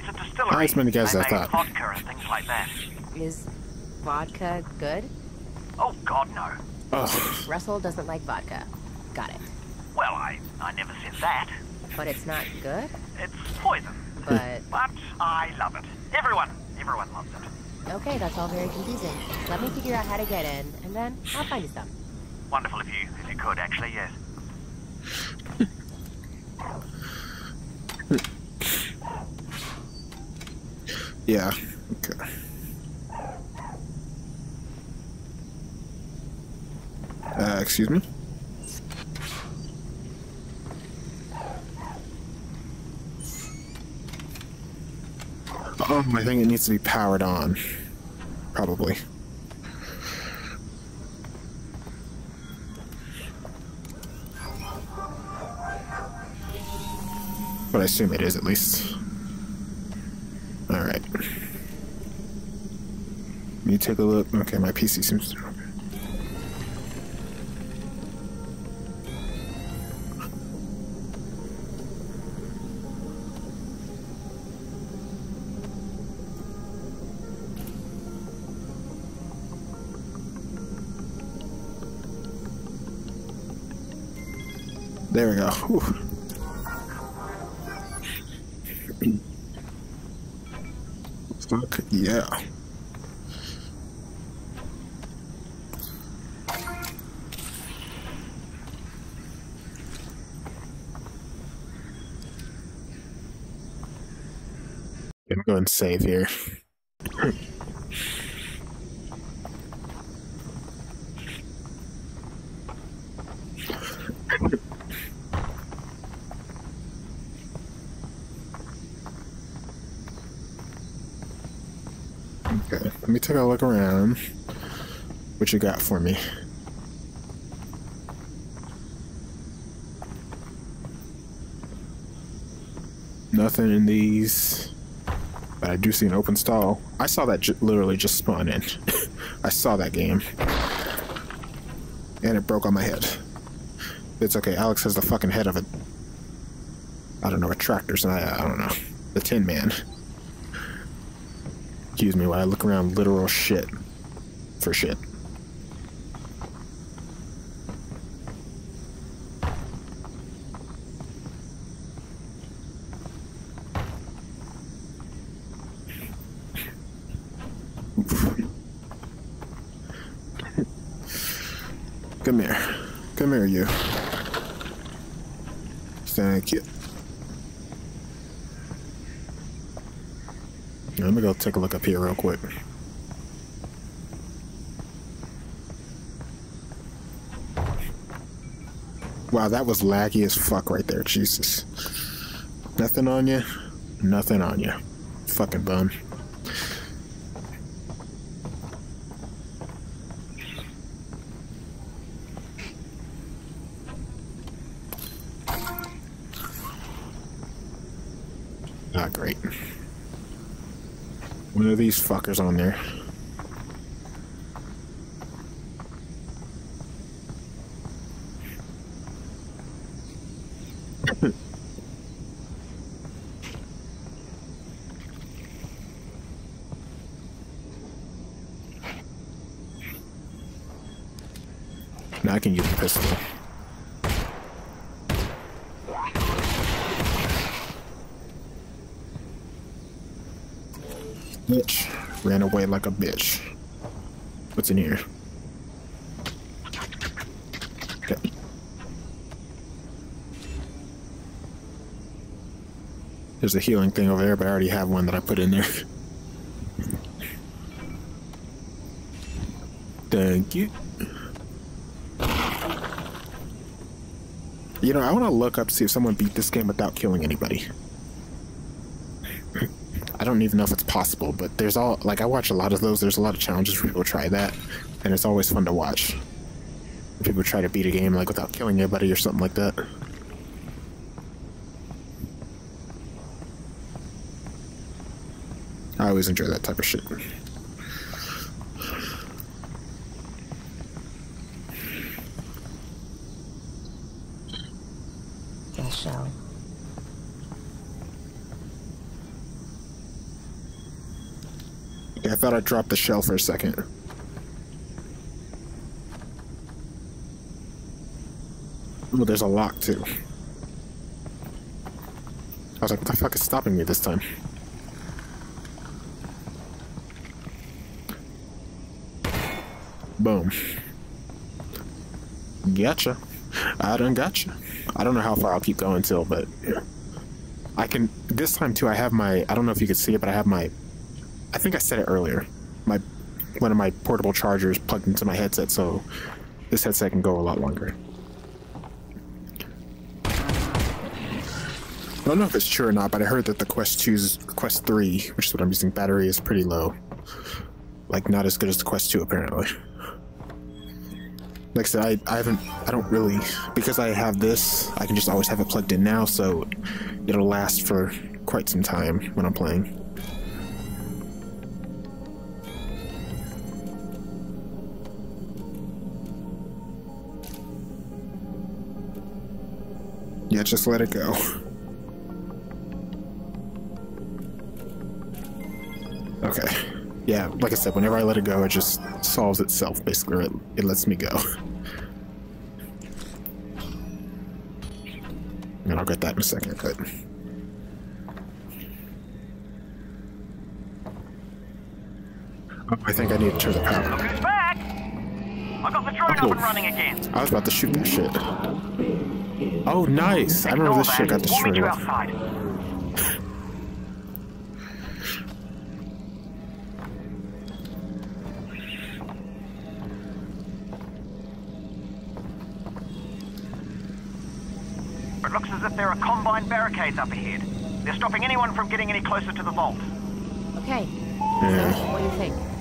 It's a distillery. Not as many guys I make thought. vodka and things like that. Is vodka good? Oh, God, no. Oh, Russell doesn't like vodka. Got it. Well, I, I never said that. But it's not good? It's poison. But But I love it. Everyone, everyone loves it. okay, that's all very confusing. Let me figure out how to get in, and then I'll find you some. Wonderful if you, if you could, actually, yes. Yeah. Okay. Uh, excuse me? Oh, I think it needs to be powered on. Probably. But I assume it is at least. Alright. Let me take a look. Okay, my PC seems to. There we go. Whew. Fuck yeah. save here. Okay, let me take a look around. What you got for me? Nothing in these. I do see an open stall. I saw that literally just spawn in. *laughs* I saw that game. And it broke on my head. It's okay. Alyx has the fucking head of a. I don't know, a tractor, so I, I don't know. The Tin Man. Excuse me while I look around literal shit. For shit. Come here. Come here, you. Thank you. Let me go take a look up here real quick. Wow, that was laggy as fuck right there, Jesus. Nothing on you? Nothing on you. Fucking bum. Not great. One of these fuckers on there. *laughs* now I can use the pistol. Bitch. Ran away like a bitch. What's in here? Okay. There's a healing thing over there, but I already have one that I put in there. Thank you. You know, I want to look up to see if someone beat this game without killing anybody. I don't even know if it's possible, but there's all like I watch a lot of those. There's a lot of challenges where people try that, and it's always fun to watch. People try to beat a game like without killing anybody or something like that. I always enjoy that type of shit. Thought I dropped the shell for a second. Oh, there's a lock too. I was like, what the fuck is stopping me this time? Boom. Gotcha. I done gotcha. I don't know how far I'll keep going till, but yeah. I can. This time too, I have my. I don't know if you can see it, but I have my. I think I said it earlier. My one of my portable chargers plugged into my headset, so this headset can go a lot longer. I don't know if it's true or not, but I heard that the Quest 2's Quest 3, which is what I'm using, battery is pretty low. Like not as good as the Quest 2 apparently. Like I said, I, I haven't I don't really because I have this, I can just always have it plugged in now, so it'll last for quite some time when I'm playing. Just let it go. Okay. Yeah, like I said, whenever I let it go, it just solves itself, basically. It, it lets me go. And I'll get that in a second, but... Oh, I think I need to turn the power. Who's back? I got the drone Oh. up and running again. I was about to shoot that shit. Oh, nice! I remember this shit got destroyed. you outside. It looks as if there are Combine barricades up ahead. They're stopping anyone from getting any closer to the vault. Okay, Yeah. What do you think?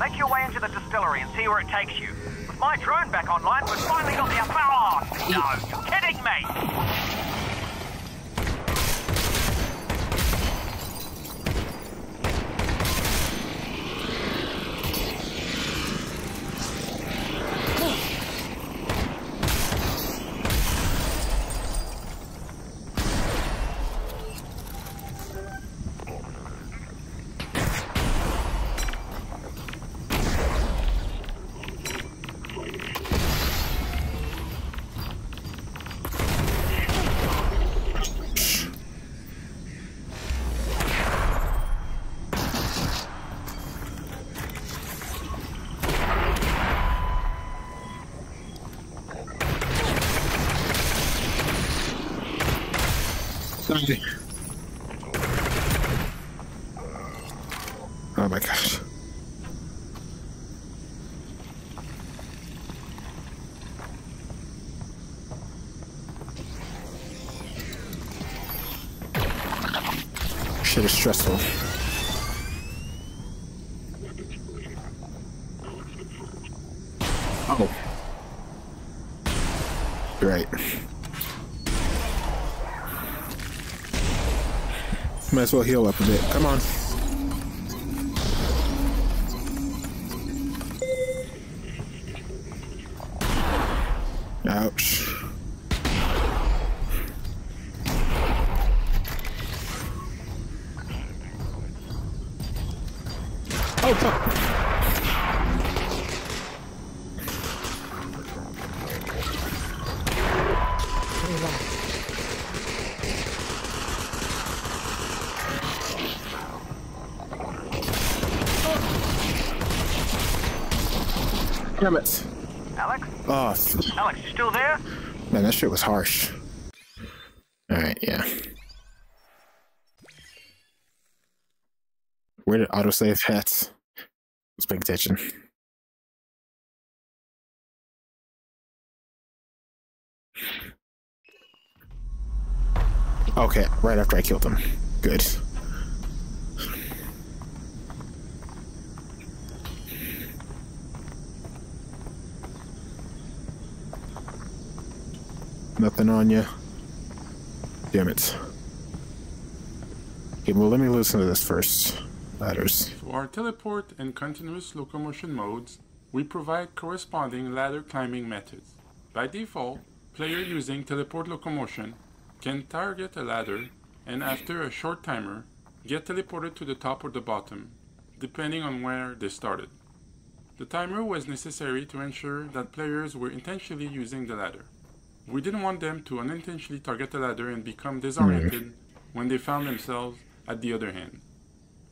Make your way into the distillery and see where it takes you. With my drone back online, we've finally got the on. No, you're kidding me. Might as well heal up a bit. Come on. Damn it. Alyx? Oh, Alyx, you still there? man, that shit was harsh. Alright, yeah. Where did autosave at? Let's pay attention. Okay, right after I killed him. Good. Nothing on you. Damn it. Okay, well, let me listen to this first. Ladders. For our teleport and continuous locomotion modes, we provide corresponding ladder climbing methods. By default, player using teleport locomotion can target a ladder and after a short timer, get teleported to the top or the bottom, depending on where they started. The timer was necessary to ensure that players were intentionally using the ladder. We didn't want them to unintentionally target the ladder and become disoriented mm-hmm. when they found themselves at the other hand.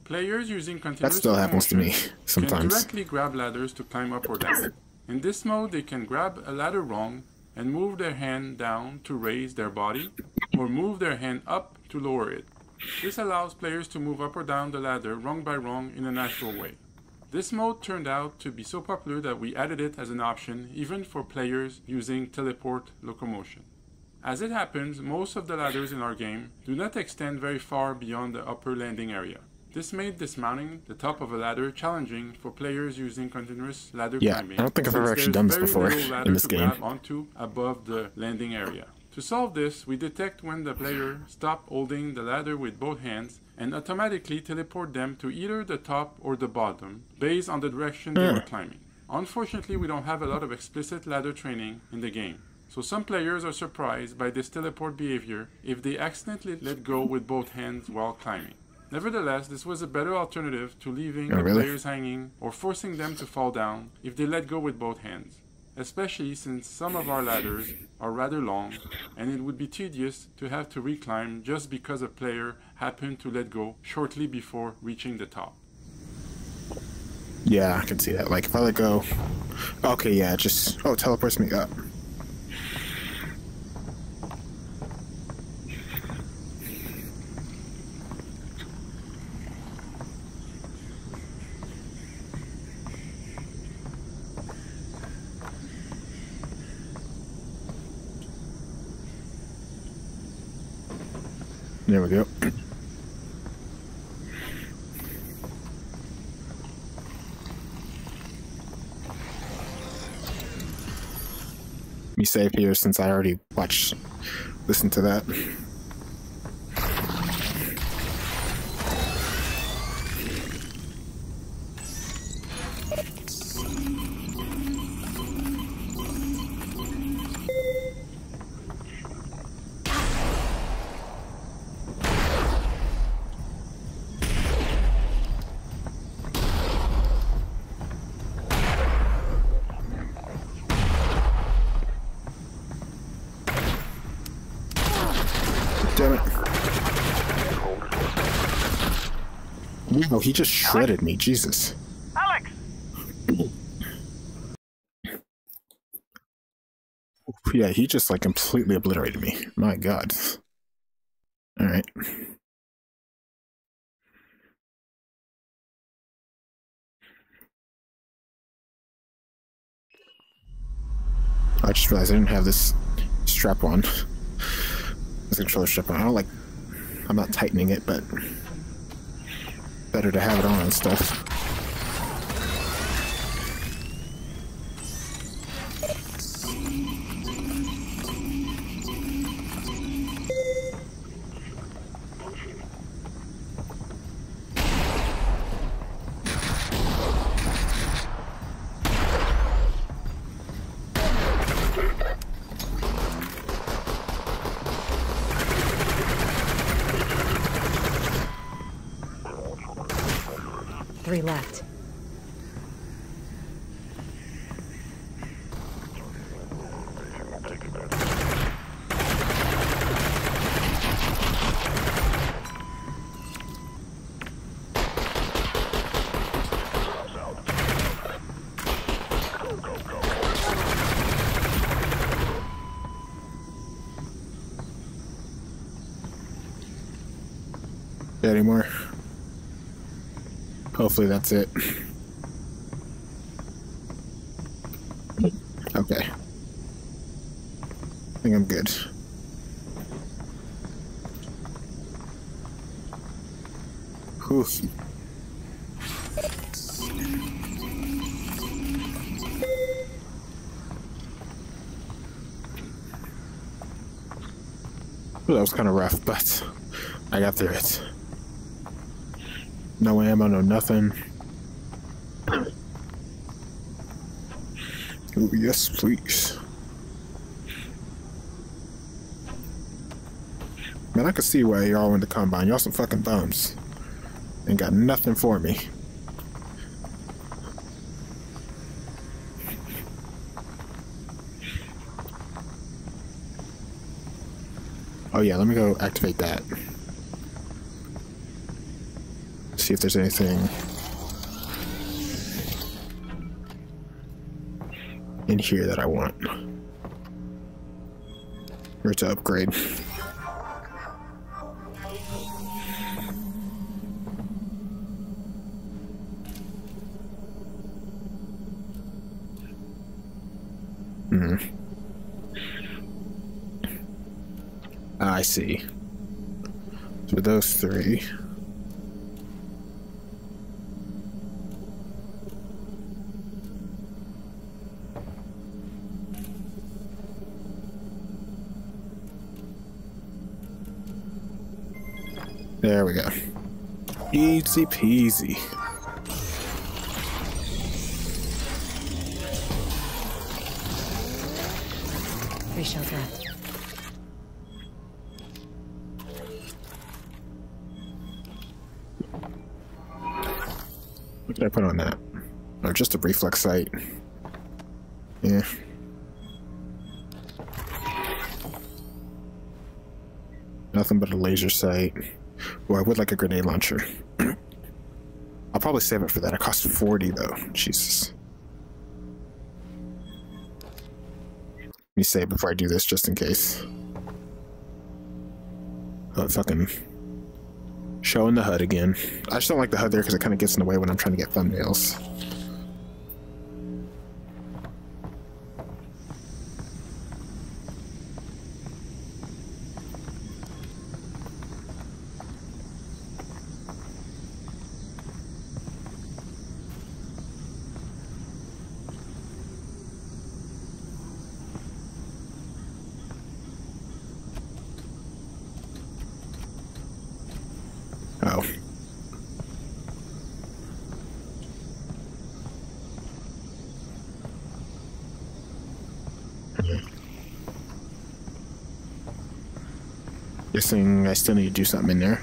Players using That continuous still happens to me locomotion *laughs* can sometimes. directly grab ladders to climb up or down. In this mode, they can grab a ladder rung and move their hand down to raise their body, or move their hand up to lower it. This allows players to move up or down the ladder rung by rung in a natural way. This mode turned out to be so popular that we added it as an option even for players using teleport locomotion. As it happens, most of the ladders in our game do not extend very far beyond the upper landing area. This made dismounting the top of a ladder challenging for players using continuous ladder Yeah, climbing. I don't think I've ever actually done this before *laughs* in this to game. onto above the landing area. To solve this, we detect when the player stop holding the ladder with both hands and automatically teleport them to either the top or the bottom based on the direction they were hmm. climbing. Unfortunately, we don't have a lot of explicit ladder training in the game. So some players are surprised by this teleport behavior if they accidentally let go with both hands while climbing. Nevertheless, this was a better alternative to leaving Oh, the really? players hanging or forcing them to fall down if they let go with both hands, especially since some of our ladders are rather long and it would be tedious to have to reclimb just because a player happened to let go shortly before reaching the top. Yeah, I can see that. Like, if I let go. Okay, yeah, just. Oh, teleports me up. There we go. Be safe here since I already watched, listened to that. He just shredded me. Jesus. Alyx! Yeah, he just like completely obliterated me. My god. Alright. I just realized I didn't have this strap on. This controller strap on. I don't like. I'm not tightening it, but better to have it on and stuff. Hopefully that's it. Okay. I think I'm good. Whew. That was kind of rough, but I got through it. No ammo, no nothing. Ooh, yes, please. Man, I can see why y'all in the combine. Y'all some fucking bums. Ain't got nothing for me. Oh yeah, let me go activate that. See if there's anything in here that I want. Or to upgrade. Hmm. I see. So those three. There we go. Easy peasy. Shells left. What did I put on that? Oh, just a reflex sight. Yeah. Nothing but a laser sight. Well, I would like a grenade launcher. Probably save it for that. It costs 40 though. Jesus. Let me save before I do this just in case. Oh, fucking showing the HUD again. I just don't like the HUD there because it kind of gets in the way when I'm trying to get thumbnails. Guessing I still need to do something in there.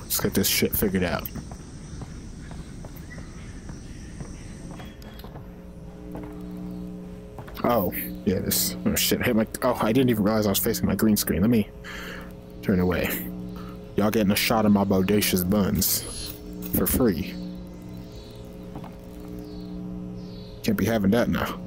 Let's get this shit figured out. Oh, yeah, this. Oh shit, hit my. Oh, I didn't even realize I was facing my green screen. Let me turn away. Y'all getting a shot of my bodacious buns for free. Can't be having that now.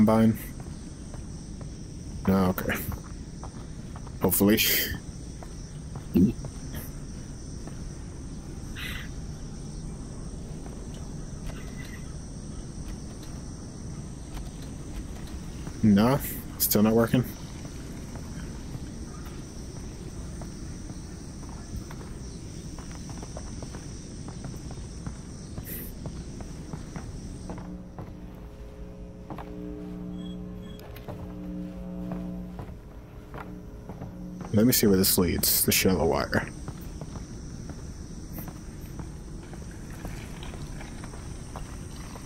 Combine? No, okay. Hopefully. No, still not working. Me see where this leads. The shallow wire.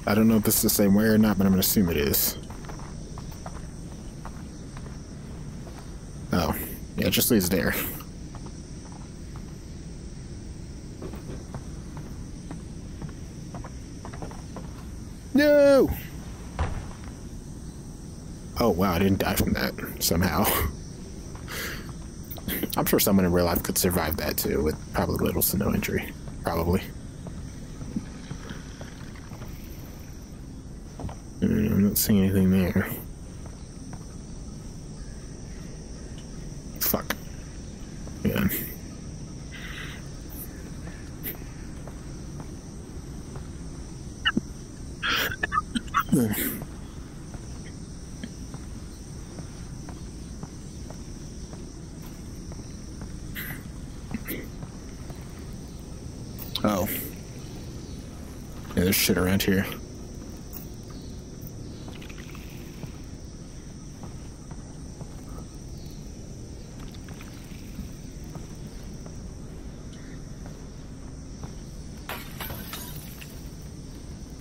I don't know if this is the same way or not, but I'm gonna assume it is. Oh, yeah, it just leads there. No! Oh wow, I didn't die from that somehow. *laughs* I'm sure someone in real life could survive that too, with probably little to no injury. Probably. Mm, I'm not seeing anything there. Fuck. Yeah. Oh. Yeah, there's shit around here.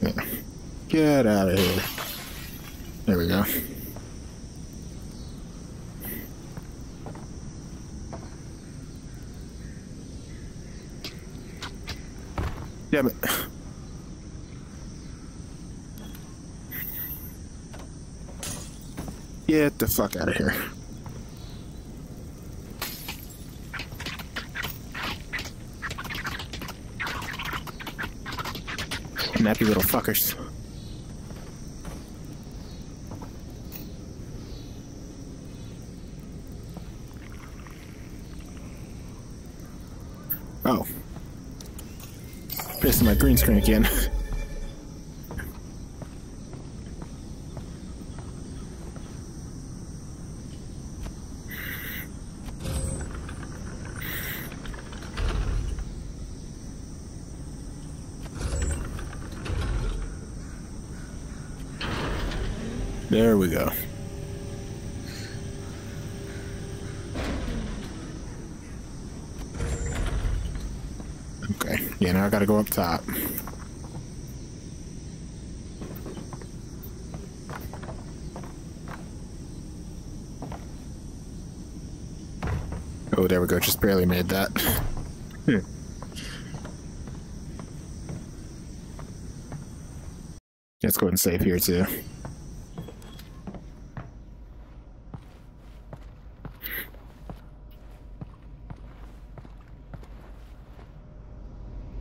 Yeah. Get out of here. There we go. Damn it. Get the fuck out of here. Nappy little fuckers. Oh. Pissing my green screen again. *laughs* There we go. Okay, yeah, now I gotta go up top. Oh, there we go, just barely made that. Hmm. Let's go ahead and save here too.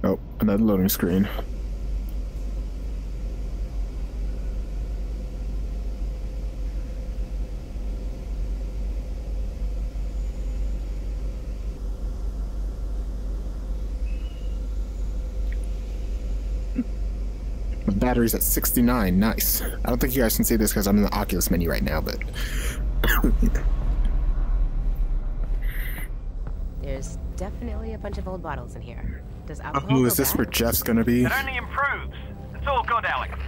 Oh, another loading screen. My battery's at 69. Nice. I don't think you guys can see this because I'm in the Oculus menu right now, but There's definitely a bunch of old bottles in here. Does alcohol oh, is this bad? where Jeff's gonna be? It only improves. It's all good, Alyx.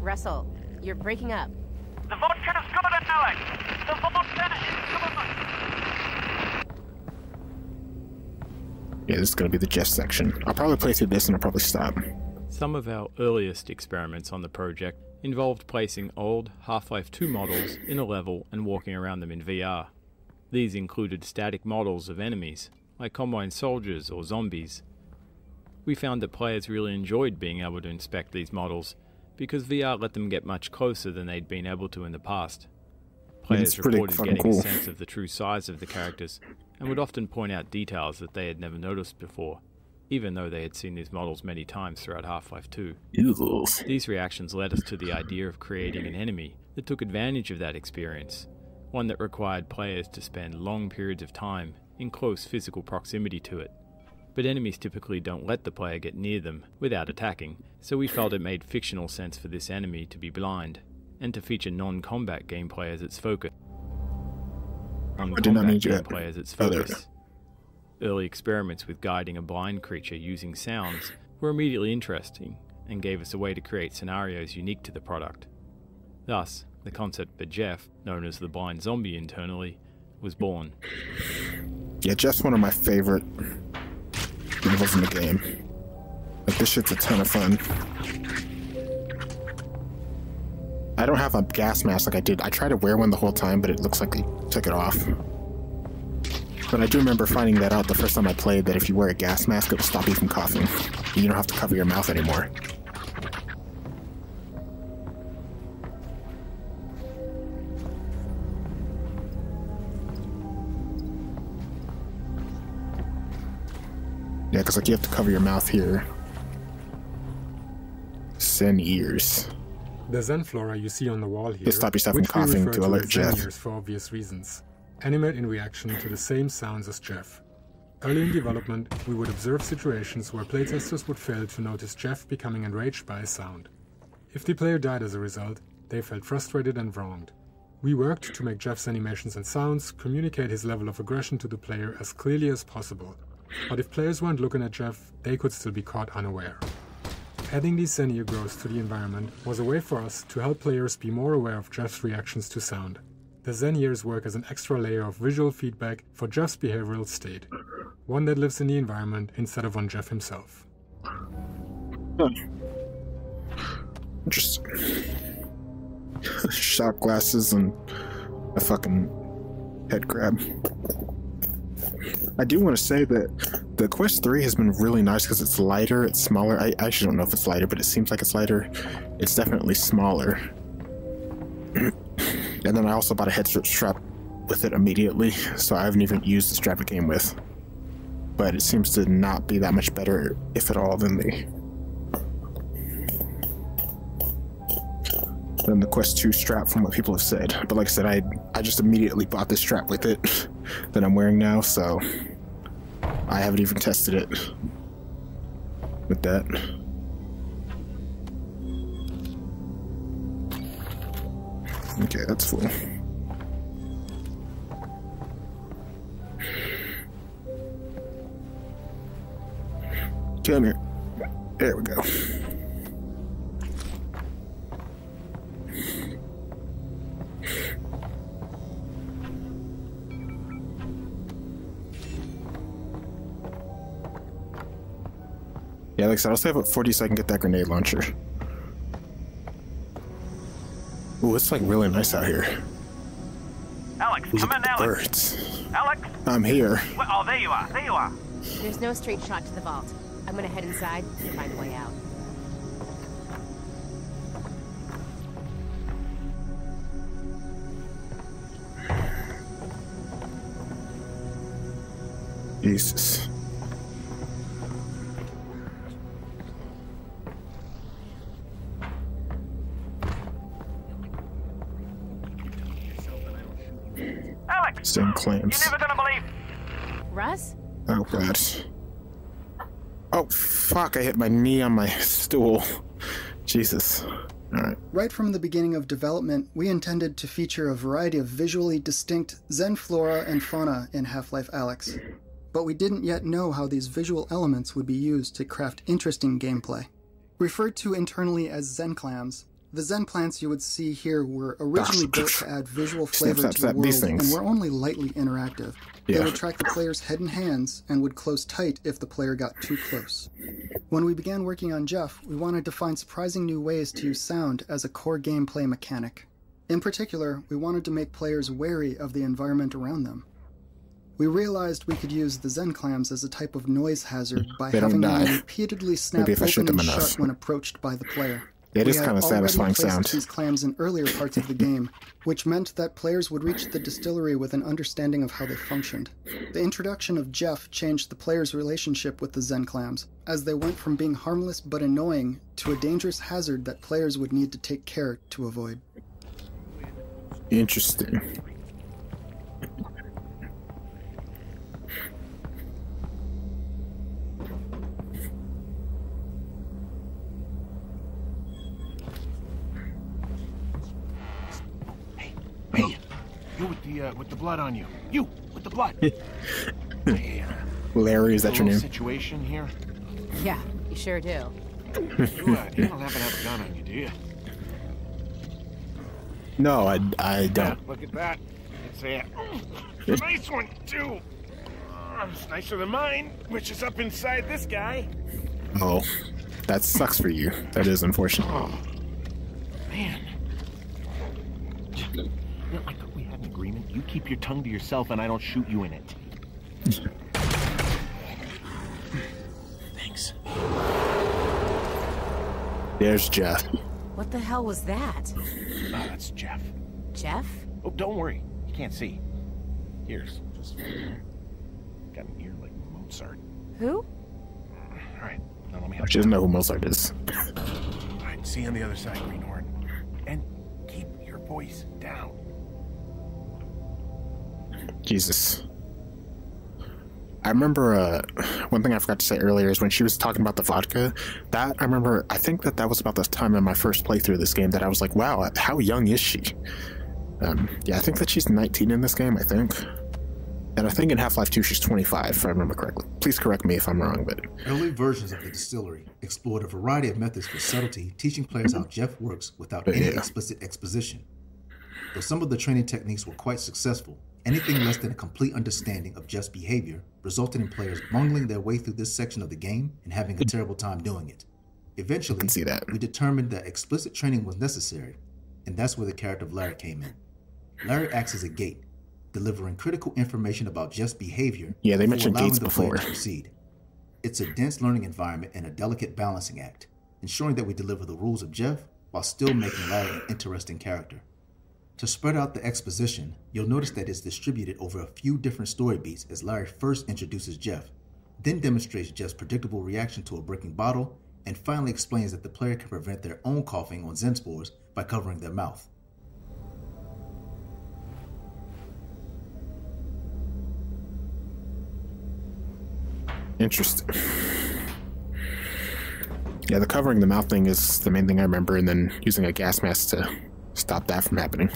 Russell, you're breaking up. The vodka is good, Alyx. The vodka is good. Yeah, this is gonna be the Jeff section. I'll probably play through this and I'll probably stop. Some of our earliest experiments on the project involved placing old Half-Life 2 models in a level and walking around them in VR. These included static models of enemies, like Combine soldiers or zombies. We found that players really enjoyed being able to inspect these models because VR let them get much closer than they'd been able to in the past. Players reported getting cool. a sense of the true size of the characters and would often point out details that they had never noticed before, even though they had seen these models many times throughout Half-Life 2. These reactions led us to the idea of creating an enemy that took advantage of that experience, one that required players to spend long periods of time in close physical proximity to it. But enemies typically don't let the player get near them without attacking, so we felt it made fictional sense for this enemy to be blind, and to feature non combat gameplay as its focus. I did not Non-combat need gameplay as its Oh, focus. Early experiments with guiding a blind creature using sounds were immediately interesting and gave us a way to create scenarios unique to the product. Thus, the concept for Jeff, known as the blind zombie internally, was born. Yeah, Jeff's one of my favorite levels in the game. Like this shit's a ton of fun. I don't have a gas mask like I did. I tried to wear one the whole time, but it looks like they took it off. But I do remember finding that out the first time I played that if you wear a gas mask, it'll stop you from coughing. You don't have to cover your mouth anymore. Because like you have to cover your mouth here. Xen ears. The Xen flora you see on the wall here, to stop yourself from coughing to alert Jeff. Xen ears for obvious reasons, animate in reaction to the same sounds as Jeff. Early in development, we would observe situations where playtesters would fail to notice Jeff becoming enraged by a sound. If the player died as a result, they felt frustrated and wronged. We worked to make Jeff's animations and sounds communicate his level of aggression to the player as clearly as possible. But if players weren't looking at Jeff, they could still be caught unaware. Adding these Xen ear growths to the environment was a way for us to help players be more aware of Jeff's reactions to sound. The Xen ears work as an extra layer of visual feedback for Jeff's behavioral state, one that lives in the environment instead of on Jeff himself. Hmm. Just *laughs* shot glasses and a fucking head grab. I do want to say that the Quest 3 has been really nice because it's lighter, it's smaller. I actually don't know if it's lighter, but it seems like it's lighter. It's definitely smaller. *clears throat* and then I also bought a headset strap with it immediately, so I haven't even used the strap it came with. But it seems to not be that much better, if at all, than the than the Quest 2 strap from what people have said. But like I said, I I just immediately bought this strap with it *laughs* that I'm wearing now, so I haven't even tested it with that. Okay, that's full. Come here. There we go. Yeah, like I said, I'll save up 40 so I can get that grenade launcher. Ooh, it's like really nice out here. Alyx, Look come at in, Alyx. birds. Alyx? I'm here. Well, oh, there you are. There you are. There's no straight shot to the vault. I'm gonna head inside and find a way out. Jesus. Alyx! Same You're never gonna believe. Russ? Oh god. Oh fuck, I hit my knee on my stool. Jesus. Alright. Right from the beginning of development, we intended to feature a variety of visually distinct Xen flora and fauna in Half-Life Alyx. But we didn't yet know how these visual elements would be used to craft interesting gameplay. Referred to internally as Xen clams, The Xen plants you would see here were originally built to add visual flavor snap, to the world and were only lightly interactive. They would track the player's head and hands and would close tight if the player got too close. When we began working on Jeff, we wanted to find surprising new ways to use sound as a core gameplay mechanic. In particular, we wanted to make players wary of the environment around them. We realized we could use the Xen clams as a type of noise hazard by They having them repeatedly snap Maybe if I shoot open and shut when approached by the player. It We is kind of satisfying sound. These clams in earlier parts of the game, which meant that players would reach the distillery with an understanding of how they functioned. The introduction of Jeff changed the player's relationship with the Xen clams, as they went from being harmless but annoying to a dangerous hazard that players would need to take care to avoid. Interesting. The uh, with the blood on you. You with the blood. *laughs* hey, uh, Larry, is that your little name? Situation here. Yeah, you sure do. You, uh, you don't happen to have a gun on you, do you? No, I, I don't. look at that. It's a, a nice one too. Uh, it's nicer than mine, which is up inside this guy. Oh, that sucks for you. That is unfortunate. Oh, Man. You know, I agreement. You keep your tongue to yourself, and I don't shoot you in it. Thanks. There's Jeff. What the hell was that? Oh, that's Jeff. Jeff? Oh, don't worry. You can't see. Ears. Just got an ear like Mozart. Who? All right. Now let me help She doesn't know who Mozart is. All right. See you on the other side, Greenhorn. And keep your voice down. Jesus. I remember uh, one thing I forgot to say earlier is when she was talking about the vodka. That I remember. I think that that was about the time in my first playthrough of this game that I was like, "Wow, how young is she?" Um, yeah, I think that she's 19 in this game. I think, and I think in Half-Life 2 she's 25, if I remember correctly. Please correct me if I'm wrong, but Early versions of the distillery explored a variety of methods for subtlety, teaching players how Jeff works without any Yeah. explicit exposition. Though some of the training techniques were quite successful, anything less than a complete understanding of Jeff's behavior resulted in players bungling their way through this section of the game and having a terrible time doing it. Eventually, see that. we determined that explicit training was necessary, and that's where the character of Larry came in. Larry acts as a gate, delivering critical information about Jeff's behavior Yeah, they mentioned allowing gates the player before. to proceed. It's a dense learning environment and a delicate balancing act, ensuring that we deliver the rules of Jeff while still making Larry an interesting character. To spread out the exposition, you'll notice that it's distributed over a few different story beats as Larry first introduces Jeff, then demonstrates Jeff's predictable reaction to a breaking bottle, and finally explains that the player can prevent their own coughing on Xen spores by covering their mouth. interesting. Yeah, the covering the mouth thing is the main thing I remember, and then using a gas mask to stop that from happening.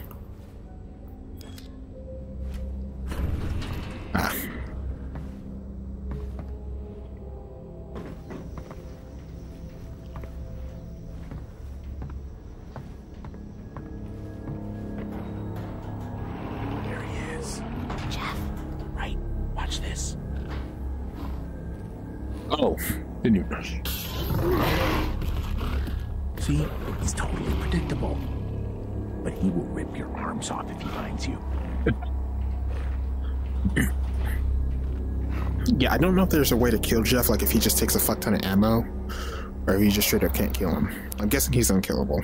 There's a way to kill Jeff, like if he just takes a fuck ton of ammo, or if you just straight up can't kill him. I'm guessing he's unkillable.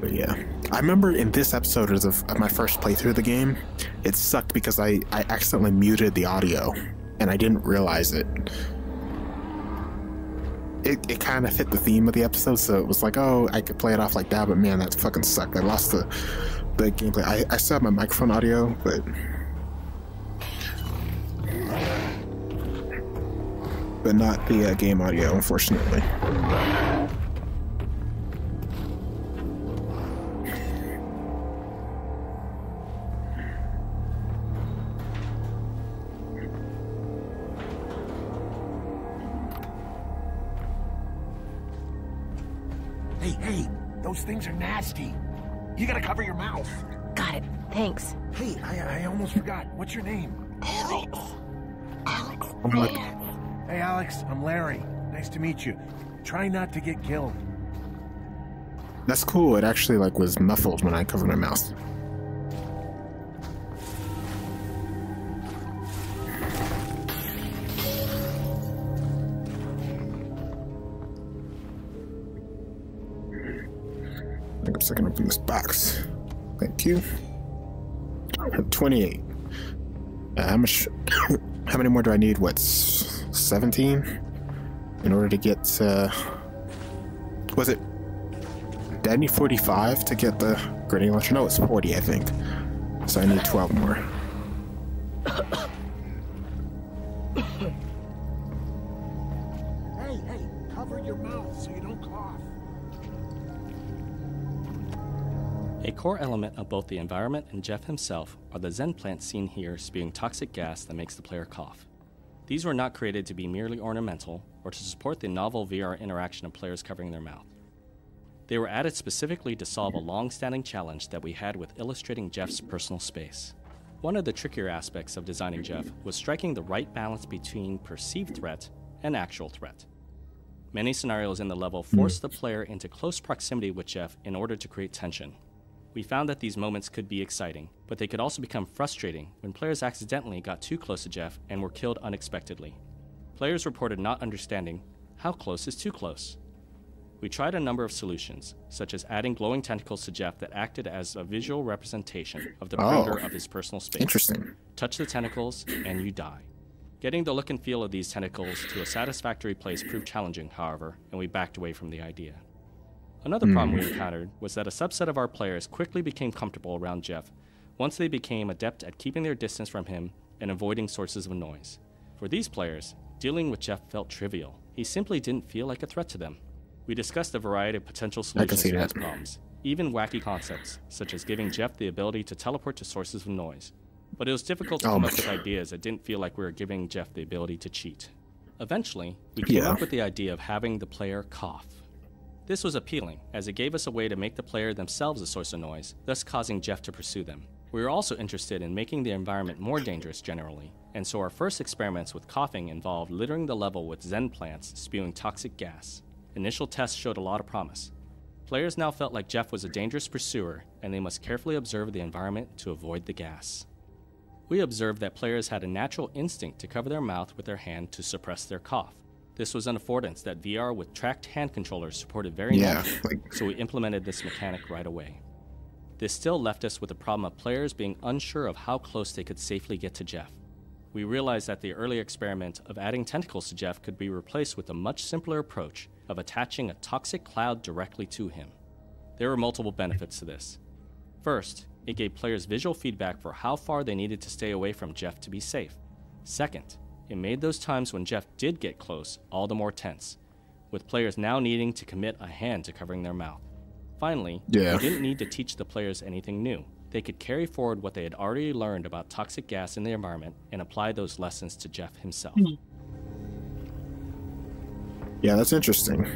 But yeah, I remember in this episode of, of my first playthrough of the game, it sucked because I, I accidentally muted the audio, and I didn't realize it. It, it kind of fit the theme of the episode, so it was like, oh, I could play it off like that, but man, that fucking sucked. I lost the the gameplay. I, I still have my microphone audio, but but not the uh, game audio, unfortunately. Hey, hey, Those things are nasty. You gotta cover your mouth. Got it. Thanks. Hey, I, I almost forgot. What's your name? Nice to meet you. Try not to get killed. that's cool. It actually like was muffled when I covered my mouth. I think I'm gonna open this box. Thank you. I have 28. Uh, how much? *laughs* how many more do I need? What? s- 17? In order to get. Uh, was it? Did I need 45 to get the grenade launcher? No, it's 40, I think. So I need 12 more. Hey, hey, cover your mouth so you don't cough. A core element of both the environment and Jeff himself are the Xen plants seen here spewing toxic gas that makes the player cough. These were not created to be merely ornamental or to support the novel VR interaction of players covering their mouth. They were added specifically to solve a mm-hmm. long standing challenge that we had with illustrating Jeff's personal space. One of the trickier aspects of designing Jeff was striking the right balance between perceived threat and actual threat. Many scenarios in the level mm-hmm. force the player into close proximity with Jeff in order to create tension. We found that these moments could be exciting, but they could also become frustrating when players accidentally got too close to Jeff and were killed unexpectedly. Players reported not understanding how close is too close. We tried a number of solutions, such as adding glowing tentacles to Jeff that acted as a visual representation of the Oh. perimeter of his personal space. Interesting. Touch the tentacles, and you die. Getting the look and feel of these tentacles to a satisfactory place proved challenging, however, and we backed away from the idea. Another problem hmm. we encountered was that a subset of our players quickly became comfortable around Jeff once they became adept at keeping their distance from him and avoiding sources of noise. For these players, dealing with Jeff felt trivial. He simply didn't feel like a threat to them. We discussed a variety of potential solutions to these problems, even wacky concepts, such as giving Jeff the ability to teleport to sources of noise. But it was difficult to Oh come up with ideas that didn't feel like we were giving Jeff the ability to cheat. Eventually, we came Yeah. up with the idea of having the player cough. This was appealing, as it gave us a way to make the player themselves a source of noise, thus causing Jeff to pursue them. We were also interested in making the environment more dangerous generally, and so our first experiments with coughing involved littering the level with Xen plants spewing toxic gas. Initial tests showed a lot of promise. Players now felt like Jeff was a dangerous pursuer, and they must carefully observe the environment to avoid the gas. We observed that players had a natural instinct to cover their mouth with their hand to suppress their cough. This was an affordance that VR with tracked hand controllers supported very Yeah, naturally, so we implemented this mechanic right away. This still left us with the problem of players being unsure of how close they could safely get to Jeff. We realized that the early experiment of adding tentacles to Jeff could be replaced with a much simpler approach of attaching a toxic cloud directly to him. There were multiple benefits to this. First, it gave players visual feedback for how far they needed to stay away from Jeff to be safe. Second, it made those times when Jeff did get close all the more tense, with players now needing to commit a hand to covering their mouth. Finally, Yeah. we didn't need to teach the players anything new. They could carry forward what they had already learned about toxic gas in the environment and apply those lessons to Jeff himself. Hmm. Yeah, that's interesting.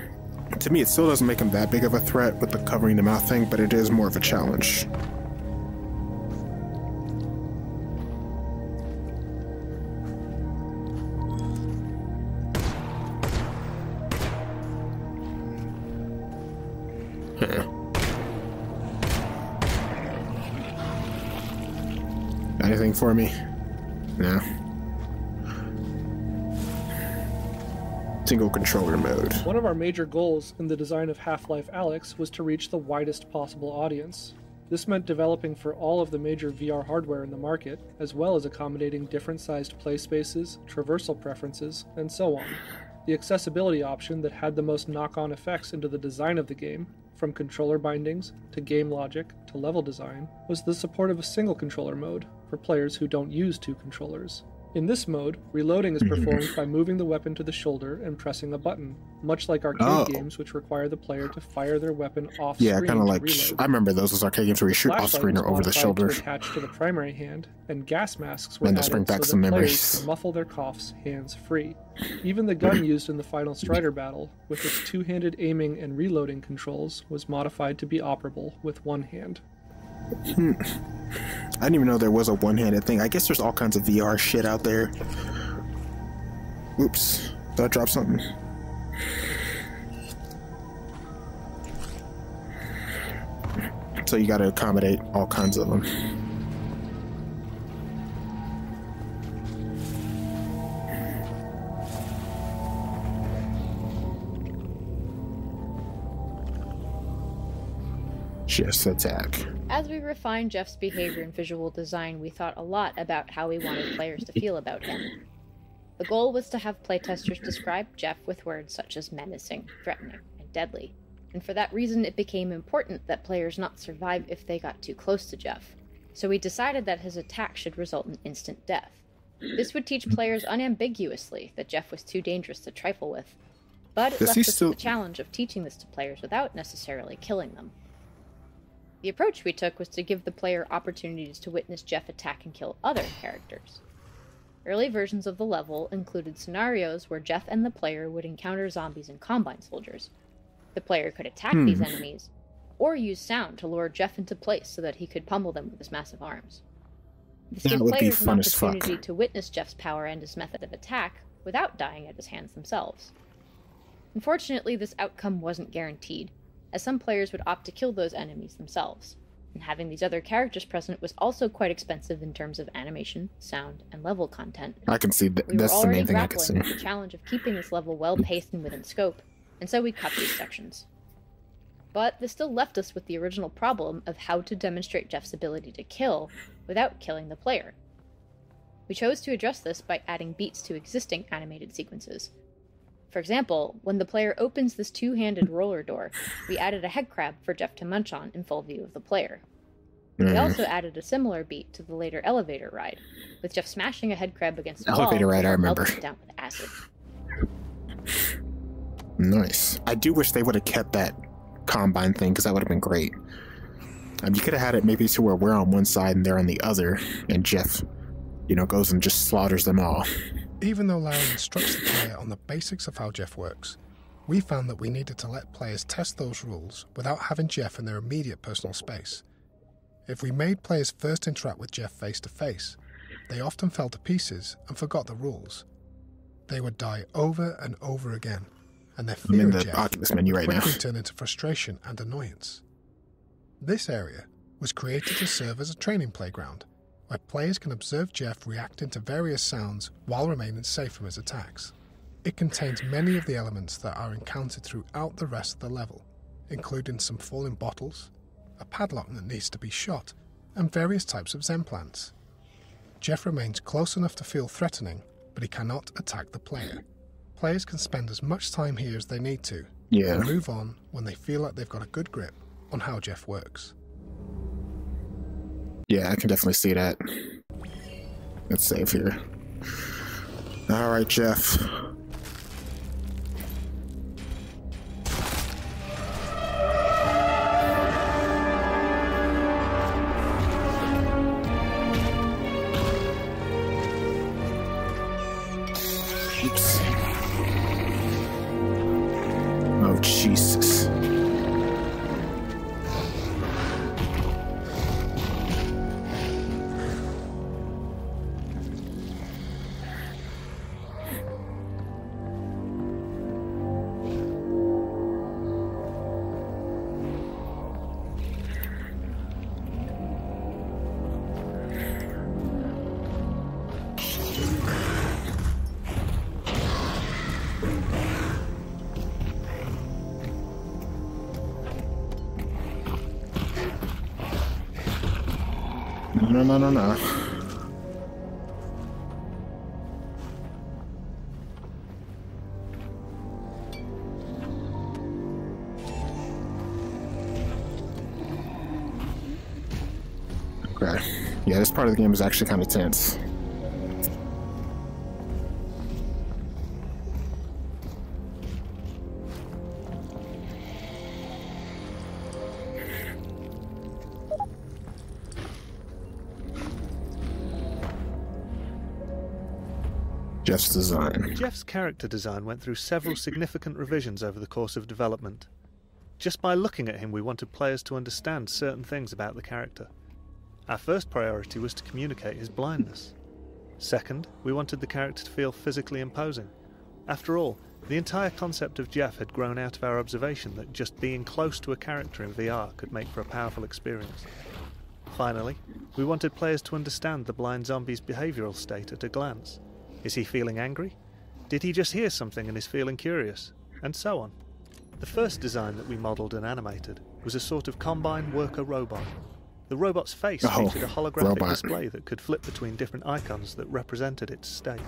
To me, it still doesn't make him that big of a threat with the covering the mouth thing, but it is more of a challenge. For me? No. Single controller mode. One of our major goals in the design of Half Life Alyx was to reach the widest possible audience. This meant developing for all of the major VR hardware in the market, as well as accommodating different sized play spaces, traversal preferences, and so on. The accessibility option that had the most knock on effects into the design of the game, from controller bindings to game logic to level design, was the support of a single controller mode for players who don't use two controllers. In this mode, reloading is performed *laughs* by moving the weapon to the shoulder and pressing a button, much like arcade Oh. games which require the player to fire their weapon off Yeah, screen kind of like reload. I remember those as arcade games where you shoot off screen or over the shoulder. To attach to the primary hand, and gas masks were those added bring back so some memories. can muffle their coughs hands free. Even the gun used in the final Strider battle, with its two-handed aiming and reloading controls, was modified to be operable with one hand. Hmm. I didn't even know there was a one-handed thing. I guess there's all kinds of VR shit out there. Oops, did I drop something? So you got to accommodate all kinds of them. Just attack. As we refined Jeff's behavior and visual design, we thought a lot about how we wanted players to feel about him. The goal was to have playtesters describe Jeff with words such as menacing, threatening, and deadly, and for that reason it became important that players not survive if they got too close to Jeff. So we decided that his attack should result in instant death. This would teach players unambiguously that Jeff was too dangerous to trifle with, but it Does left us still- the challenge of teaching this to players without necessarily killing them. The approach we took was to give the player opportunities to witness Jeff attack and kill other characters. Early versions of the level included scenarios where Jeff and the player would encounter zombies and combine soldiers. The player could attack these Hmm. enemies, or use sound to lure Jeff into place so that he could pummel them with his massive arms. This That gave would be players an fun as fuck. opportunity to witness Jeff's power and his method of attack without dying at his hands themselves. Unfortunately, this outcome wasn't guaranteed, as some players would opt to kill those enemies themselves. And having these other characters present was also quite expensive in terms of animation, sound, and level content. I can see that. We were That's the main thing I can grappling see. with the challenge of keeping this level well mm. paced and within scope, and so we cut these sections. But this still left us with the original problem of how to demonstrate Jeff's ability to kill without killing the player. We chose to address this by adding beats to existing animated sequences. For example, when the player opens this two handed roller door, we added a head crab for Jeff to munch on in full view of the player. We Mm. also added a similar beat to the later elevator ride, with Jeff smashing a head crab against the Elevator wall ride, I remember. it down with acid. Nice. I do wish they would have kept that combine thing because that would have been great. Um, you could have had it maybe to where we're on one side and they're on the other, and Jeff, you know, goes and just slaughters them all. Even though Larry instructs the player on the basics of how Jeff works, we found that we needed to let players test those rules without having Jeff in their immediate personal space. If we made players first interact with Jeff face to face, they often fell to pieces and forgot the rules. They would die over and over again, and their fear of the Jeff Oculus menu right now. quickly turned into frustration and annoyance. This area was created to serve as a training playground, where players can observe Jeff reacting to various sounds while remaining safe from his attacks. It contains many of the elements that are encountered throughout the rest of the level, including some falling bottles, a padlock that needs to be shot, and various types of Xen plants. Jeff remains close enough to feel threatening, but he cannot attack the player. Players can spend as much time here as they need to, Yeah. and move on when they feel like they've got a good grip on how Jeff works. Yeah, I can definitely see that. Let's save here. All right, Jeff. part of the game is actually kind of tense. Jeff's design. Jeff's character design went through several significant revisions over the course of development. Just by looking at him, we wanted players to understand certain things about the character. Our first priority was to communicate his blindness. Second, we wanted the character to feel physically imposing. After all, the entire concept of Jeff had grown out of our observation that just being close to a character in VR could make for a powerful experience. Finally, we wanted players to understand the blind zombie's behavioural state at a glance. Is he feeling angry? Did he just hear something and is feeling curious? And so on. The first design that we modelled and animated was a sort of combine worker robot. The robot's face Oh, featured a holographic robot. display that could flip between different icons that represented its state.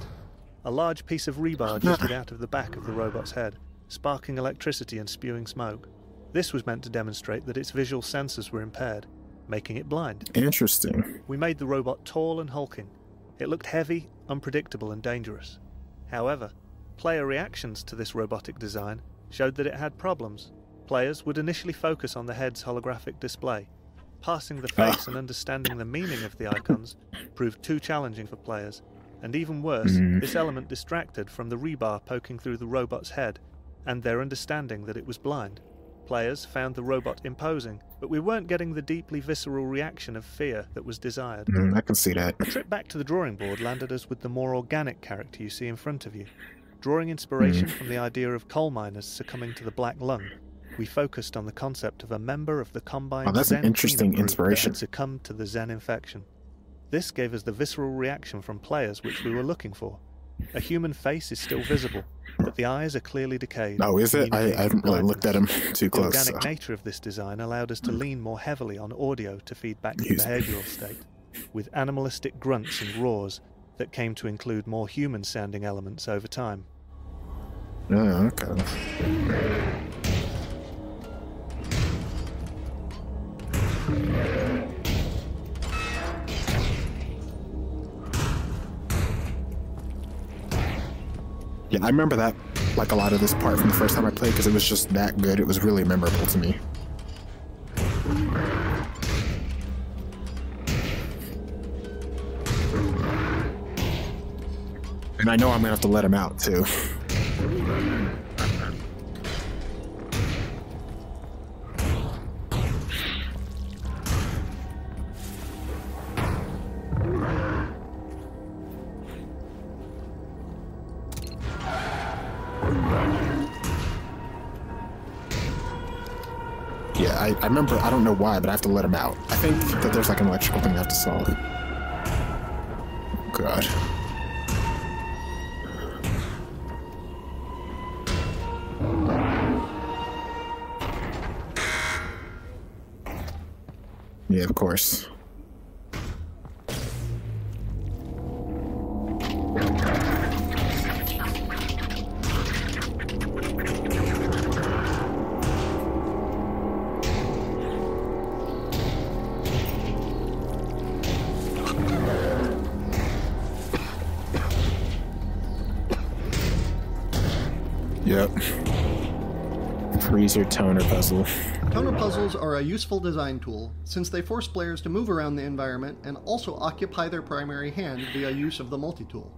A large piece of rebar *laughs* jutted out of the back of the robot's head, sparking electricity and spewing smoke. This was meant to demonstrate that its visual sensors were impaired, making it blind. Interesting. We made the robot tall and hulking. It looked heavy, unpredictable, and dangerous. However, player reactions to this robotic design showed that it had problems. Players would initially focus on the head's holographic display. Passing the *laughs* face and understanding the meaning of the icons proved too challenging for players, and even worse, Mhm. this element distracted from the rebar poking through the robot's head and their understanding that it was blind. Players found the robot imposing, but we weren't getting the deeply visceral reaction of fear that was desired. Mm, I can see that. A trip back to the drawing board landed us with the more organic character you see in front of you. Drawing inspiration Mm. from the idea of coal miners succumbing to the black lung, we focused on the concept of a member of the Combine Oh, that's an interesting inspiration. that succumbed to the Xen infection. This gave us the visceral reaction from players which we were looking for. A human face is still visible, but the eyes are clearly decayed. Oh, is it? I, I haven't really looked at him *laughs* too close. the organic so. nature of this design allowed us to hmm. lean more heavily on audio to feed back the behavioral state, with animalistic grunts and roars that came to include more human sounding elements over time. Oh, okay. Yeah, I remember that, like a lot of this part from the first time I played, because it was just that good. It was really memorable to me. And I know I'm gonna have to let him out too. I, remember, I don't know why, but I have to let him out. I think that there's like an electrical thing I have to solve. God. Yeah, of course. Freezer toner puzzle. Toner puzzles are a useful design tool since they force players to move around the environment and also occupy their primary hand via use of the multi-tool.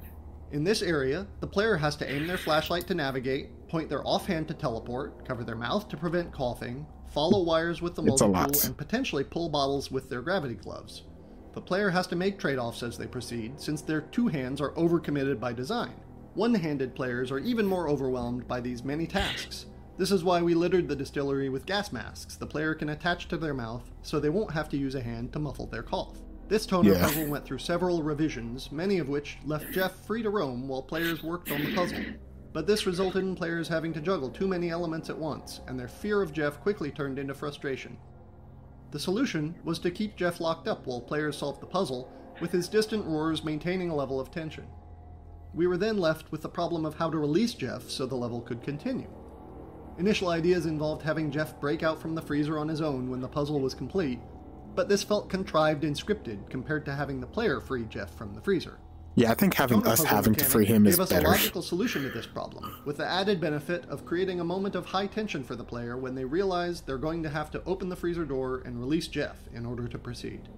In this area, the player has to aim their flashlight to navigate, point their offhand to teleport, cover their mouth to prevent coughing, follow wires with the It's multi-tool, and potentially pull bottles with their gravity gloves. The player has to make trade-offs as they proceed since their two hands are overcommitted by design. One-handed players are even more overwhelmed by these many tasks. This is why we littered the distillery with gas masks the player can attach to their mouth so they won't have to use a hand to muffle their cough. This toner Yeah. puzzle went through several revisions, many of which left Jeff free to roam while players worked on the puzzle. But this resulted in players having to juggle too many elements at once, and their fear of Jeff quickly turned into frustration. The solution was to keep Jeff locked up while players solved the puzzle, with his distant roars maintaining a level of tension. We were then left with the problem of how to release Jeff so the level could continue. Initial ideas involved having Jeff break out from the freezer on his own when the puzzle was complete, but this felt contrived and scripted compared to having the player free Jeff from the freezer. Yeah, I think having us having to free him is us better. a logical solution to this problem, with the added benefit of creating a moment of high tension for the player when they realize they're going to have to open the freezer door and release Jeff in order to proceed.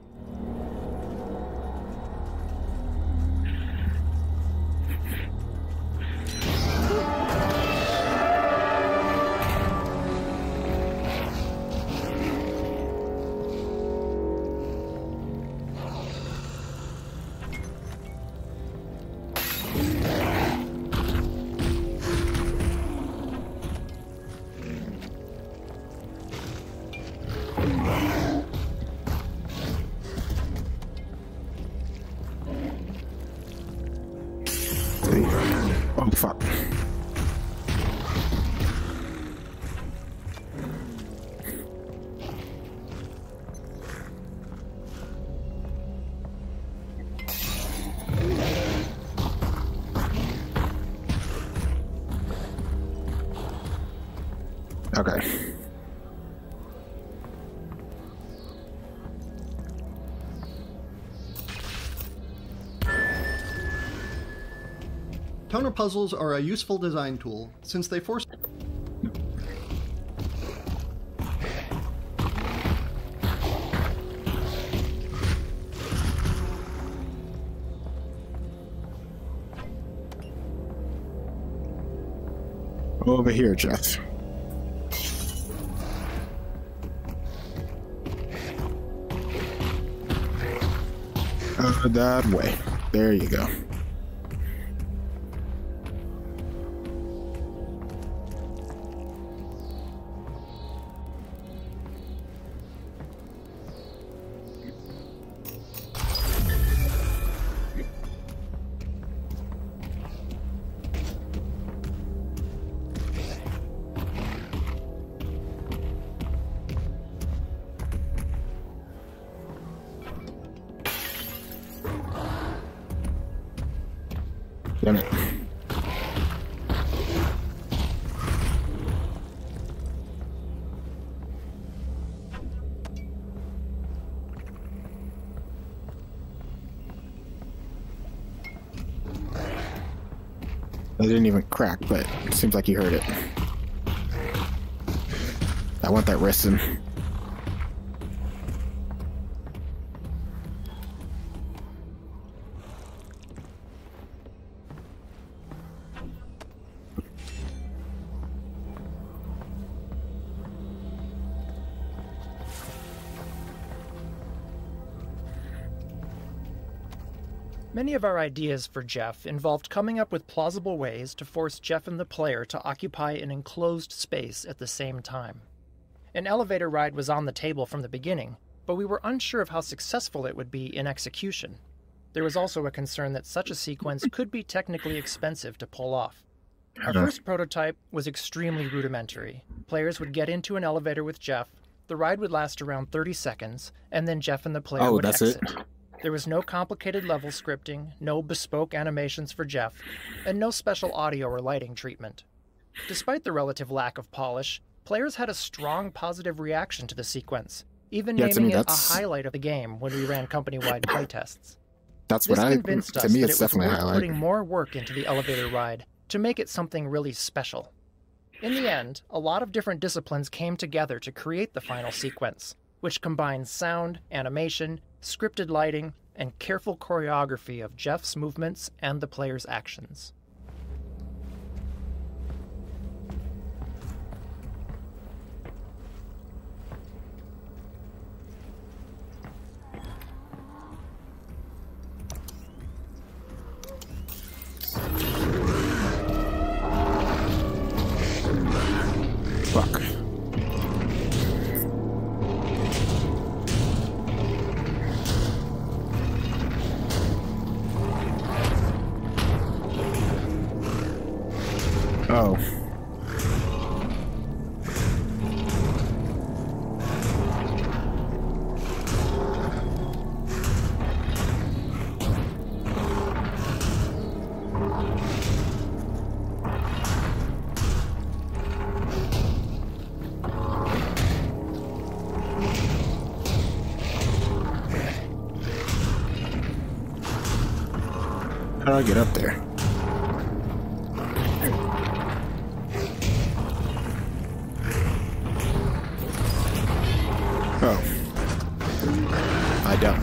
Toner puzzles are a useful design tool since they force. Over here, Jeff. Uh, that way. There you go. Crack, but seems like you heard it. I want that resin. Of our ideas for Jeff involved coming up with plausible ways to force Jeff and the player to occupy an enclosed space at the same time. An elevator ride was on the table from the beginning, but we were unsure of how successful it would be in execution. There was also a concern that such a sequence *laughs* could be technically expensive to pull off. Our first prototype was extremely rudimentary. Players would get into an elevator with Jeff, the ride would last around 30 seconds, and then Jeff and the player Oh, would that's it? There was no complicated level scripting, no bespoke animations for Jeff, and no special audio or lighting treatment. Despite the relative lack of polish, players had a strong positive reaction to the sequence, even Yeah, naming me, it a highlight of the game when we ran company-wide *coughs* playtests. That's This what I. convinced To me, that it's it definitely a worth highlight. putting more work into the elevator ride to make it something really special. In the end, a lot of different disciplines came together to create the final sequence, which combines sound, animation, scripted lighting, and careful choreography of Jeff's movements and the player's actions. Get up there? Oh. I don't.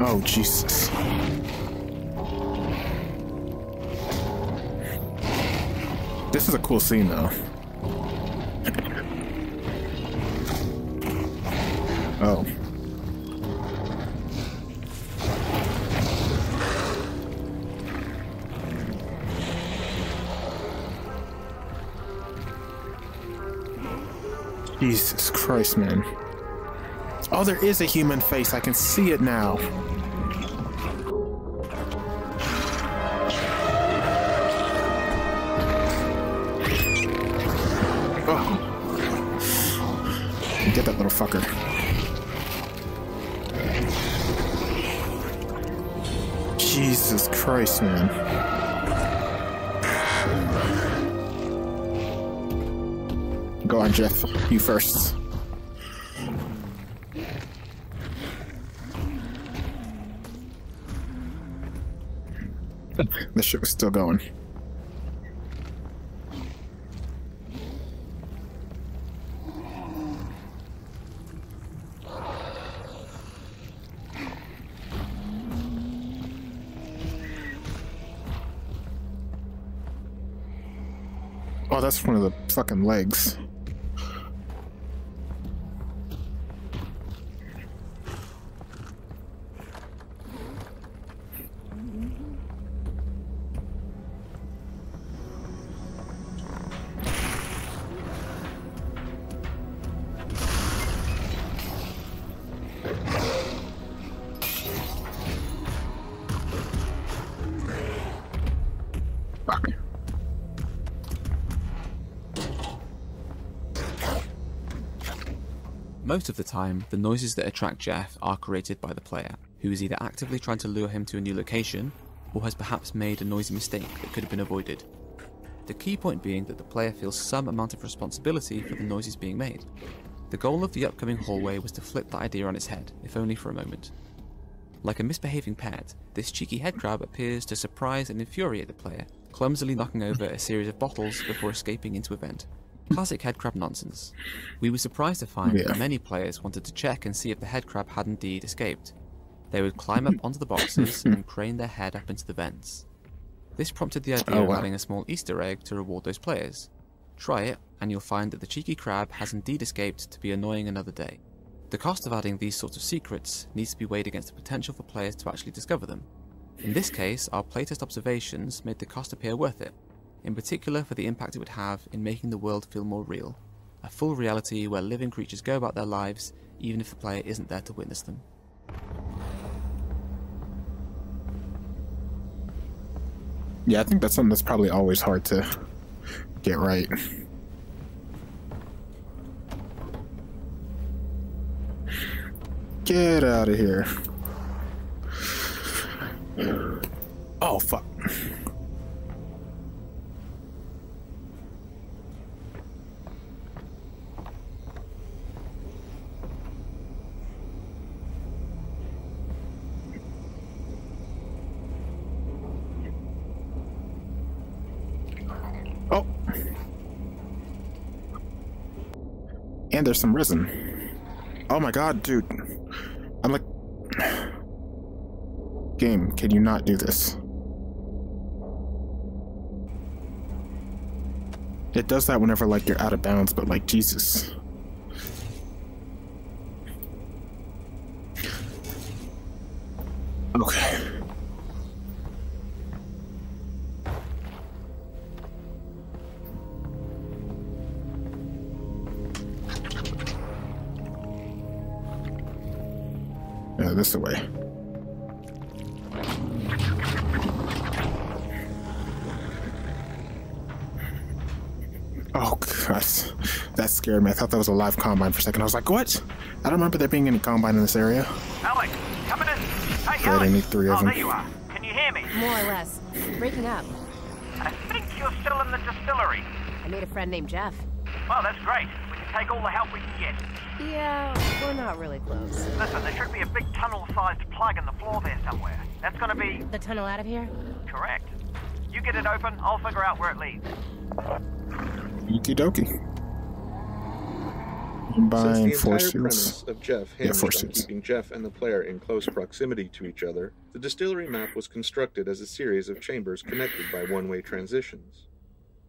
Oh, Jesus. This is a cool scene, though. Man. Oh, there is a human face. I can see it now. Oh. Get that little fucker. Jesus Christ, man. Go on, Jeff. You first. the shit was still going. Oh, that's one of the fucking legs. Most of the time, the noises that attract Jeff are created by the player, who is either actively trying to lure him to a new location, or has perhaps made a noisy mistake that could have been avoided. The key point being that the player feels some amount of responsibility for the noises being made. The goal of the upcoming hallway was to flip that idea on its head, if only for a moment. Like a misbehaving pet, this cheeky headcrab appears to surprise and infuriate the player, clumsily knocking over a series of bottles before escaping into a vent. Classic headcrab nonsense. We were surprised to find Yeah. that many players wanted to check and see if the headcrab had indeed escaped. They would climb up onto the boxes *laughs* and crane their head up into the vents. This prompted the idea Oh, of adding a small Easter egg to reward those players. Try it, and you'll find that the cheeky crab has indeed escaped to be annoying another day. The cost of adding these sorts of secrets needs to be weighed against the potential for players to actually discover them. In this case, our playtest observations made the cost appear worth it, in particular for the impact it would have in making the world feel more real. A full reality where living creatures go about their lives even if the player isn't there to witness them. Yeah, I think that's something that's probably always hard to get right. Get out of here. Oh, fuck. Oh. And there's some resin. Oh my god, dude. I'm like. Game, can you not do this? It does that whenever, like, you're out of bounds, but, like, Jesus. Yeah, this way. Oh, God. That scared me. I thought that was a live combine for a second. I was like, what? I don't remember there being any combine in this area. Alyx, coming in. Hey, Great, I need three of oh, them. there you are. Can you hear me? More or less. Breaking up. I think you're still in the distillery. I made a friend named Jeff. Well, that's great. We can take all the help we can get. Yeah, we're not really close. Listen, there should be a big tunnel-sized plug in the floor there somewhere. That's gonna be... The tunnel out of here? Correct. You get it open, I'll figure out where it leads. Okie dokie. Since Combine the force entire fields. premise of Jeff hinged force on fields. keeping Jeff and the player in close proximity to each other, the distillery map was constructed as a series of chambers connected by one-way transitions.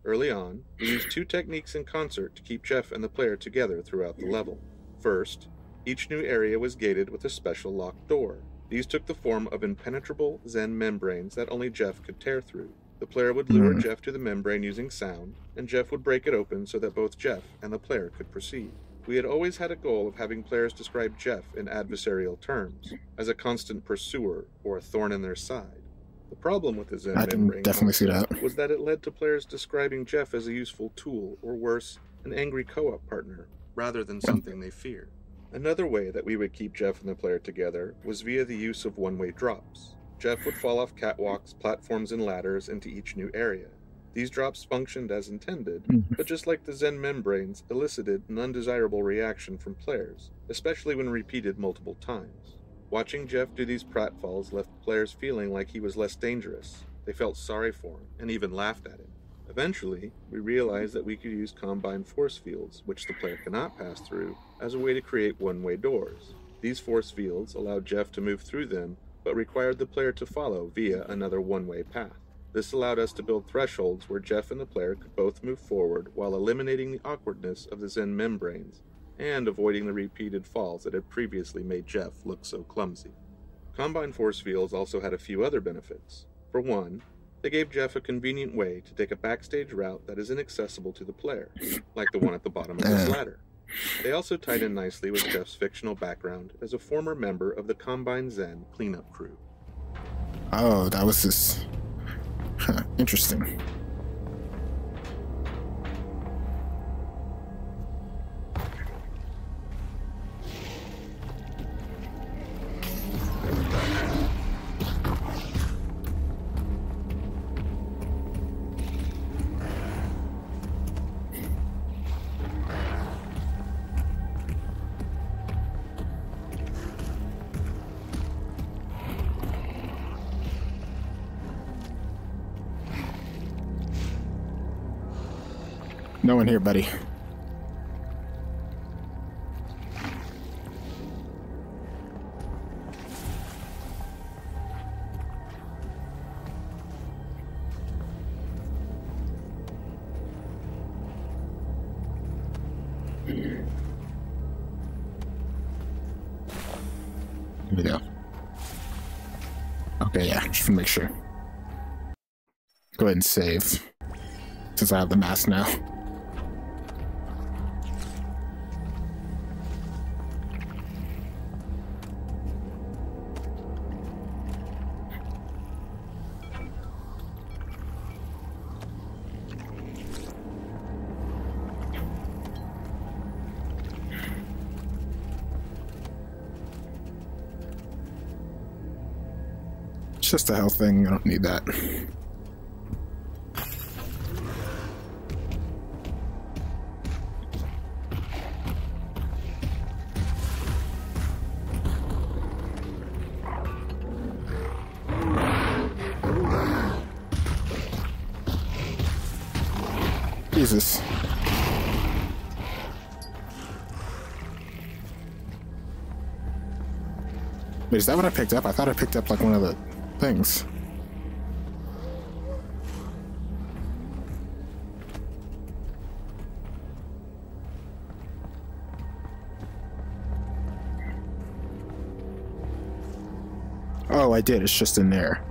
Early on, we used two techniques in concert to keep Jeff and the player together throughout the level. First, each new area was gated with a special locked door. These took the form of impenetrable Xen membranes that only Jeff could tear through. The player would lure Hmm. Jeff to the membrane using sound, and Jeff would break it open so that both Jeff and the player could proceed. We had always had a goal of having players describe Jeff in adversarial terms, as a constant pursuer or a thorn in their side. The problem with the Xen I membrane definitely see that. was that it led to players describing Jeff as a useful tool, or worse, an angry co-op partner, rather than something they fear. Another way that we would keep Jeff and the player together was via the use of one-way drops. Jeff would fall off catwalks, platforms, and ladders into each new area. These drops functioned as intended, mm-hmm. but just like the Xen membranes, elicited an undesirable reaction from players, especially when repeated multiple times. Watching Jeff do these pratfalls left players feeling like he was less dangerous. They felt sorry for him and even laughed at him. Eventually, we realized that we could use combined force fields, which the player cannot pass through, as a way to create one way doors. These force fields allowed Jeff to move through them, but required the player to follow via another one way path. This allowed us to build thresholds where Jeff and the player could both move forward while eliminating the awkwardness of the Xen membranes and avoiding the repeated falls that had previously made Jeff look so clumsy. Combined force fields also had a few other benefits. For one, they gave Jeff a convenient way to take a backstage route that is inaccessible to the player, like the one at the bottom of this eh. ladder. They also tied in nicely with Jeff's fictional background as a former member of the Combine Xen cleanup crew. Oh, that was this. *laughs* Huh, interesting. One here, buddy. Here we go. Okay, yeah, just make sure. Go ahead and save. Since I have the mask now. Just a health thing. I don't need that. Jesus. Wait, is that what I picked up? I thought I picked up like one of the things. Oh, I did. It's just in there.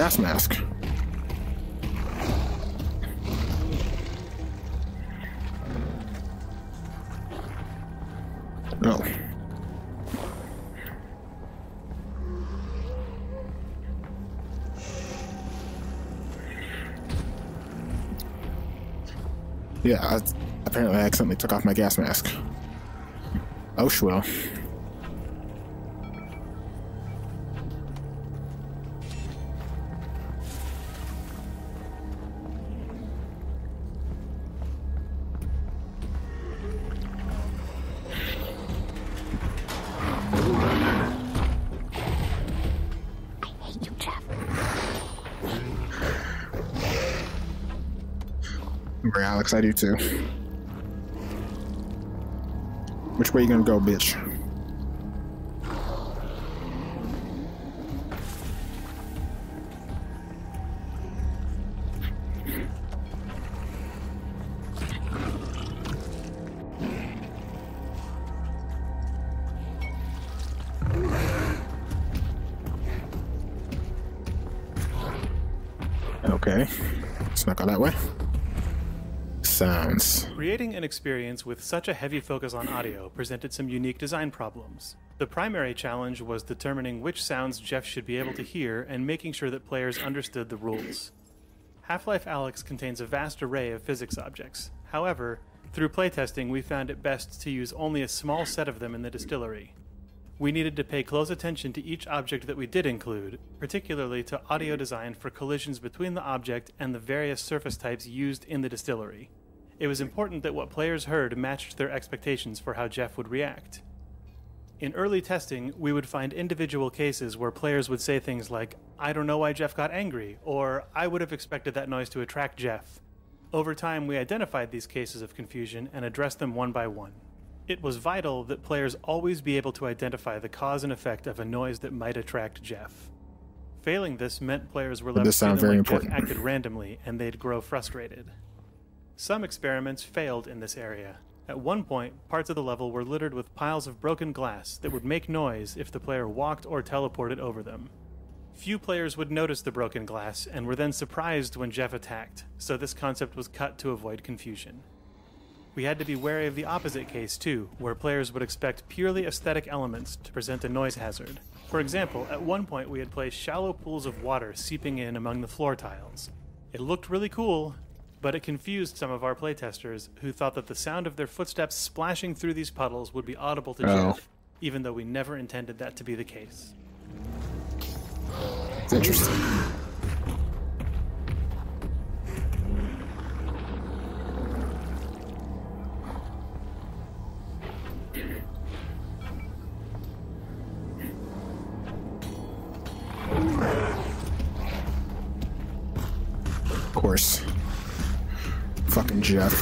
Gas mask? No. Yeah, I, apparently I accidentally took off my gas mask. Oh, well. Alyx, I do too. Which way you gonna go, bitch? Okay. Let's not go that way. Sounds. Creating an experience with such a heavy focus on audio presented some unique design problems. The primary challenge was determining which sounds Jeff should be able to hear and making sure that players understood the rules. Half Life Alyx contains a vast array of physics objects. However, through playtesting, we found it best to use only a small set of them in the distillery. We needed to pay close attention to each object that we did include, particularly to audio design for collisions between the object and the various surface types used in the distillery. It was important that what players heard matched their expectations for how Jeff would react. In early testing, we would find individual cases where players would say things like, I don't know why Jeff got angry, or I would have expected that noise to attract Jeff. Over time, we identified these cases of confusion and addressed them one by one. It was vital that players always be able to identify the cause and effect of a noise that might attract Jeff. Failing this meant players were left feeling very like Jeff important. acted randomly and they'd grow frustrated. Some experiments failed in this area. At one point, parts of the level were littered with piles of broken glass that would make noise if the player walked or teleported over them. Few players would notice the broken glass and were then surprised when Jeff attacked, so this concept was cut to avoid confusion. We had to be wary of the opposite case too, where players would expect purely aesthetic elements to present a noise hazard. For example, at one point we had placed shallow pools of water seeping in among the floor tiles. It looked really cool, but it confused some of our playtesters who thought that the sound of their footsteps splashing through these puddles would be audible to Oh. Jeff, even though we never intended that to be the case. It's interesting. Of course. Fucking Jeff.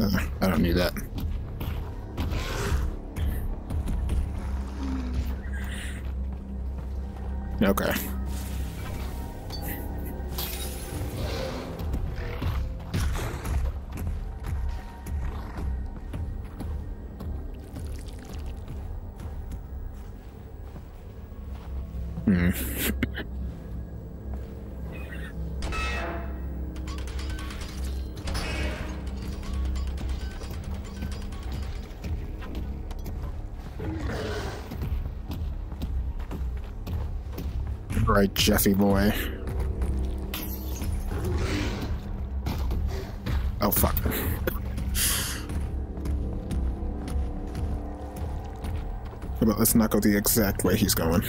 Uh, I don't need that. Okay. Jeffy boy. Oh fuck. About let's not go the exact way he's going.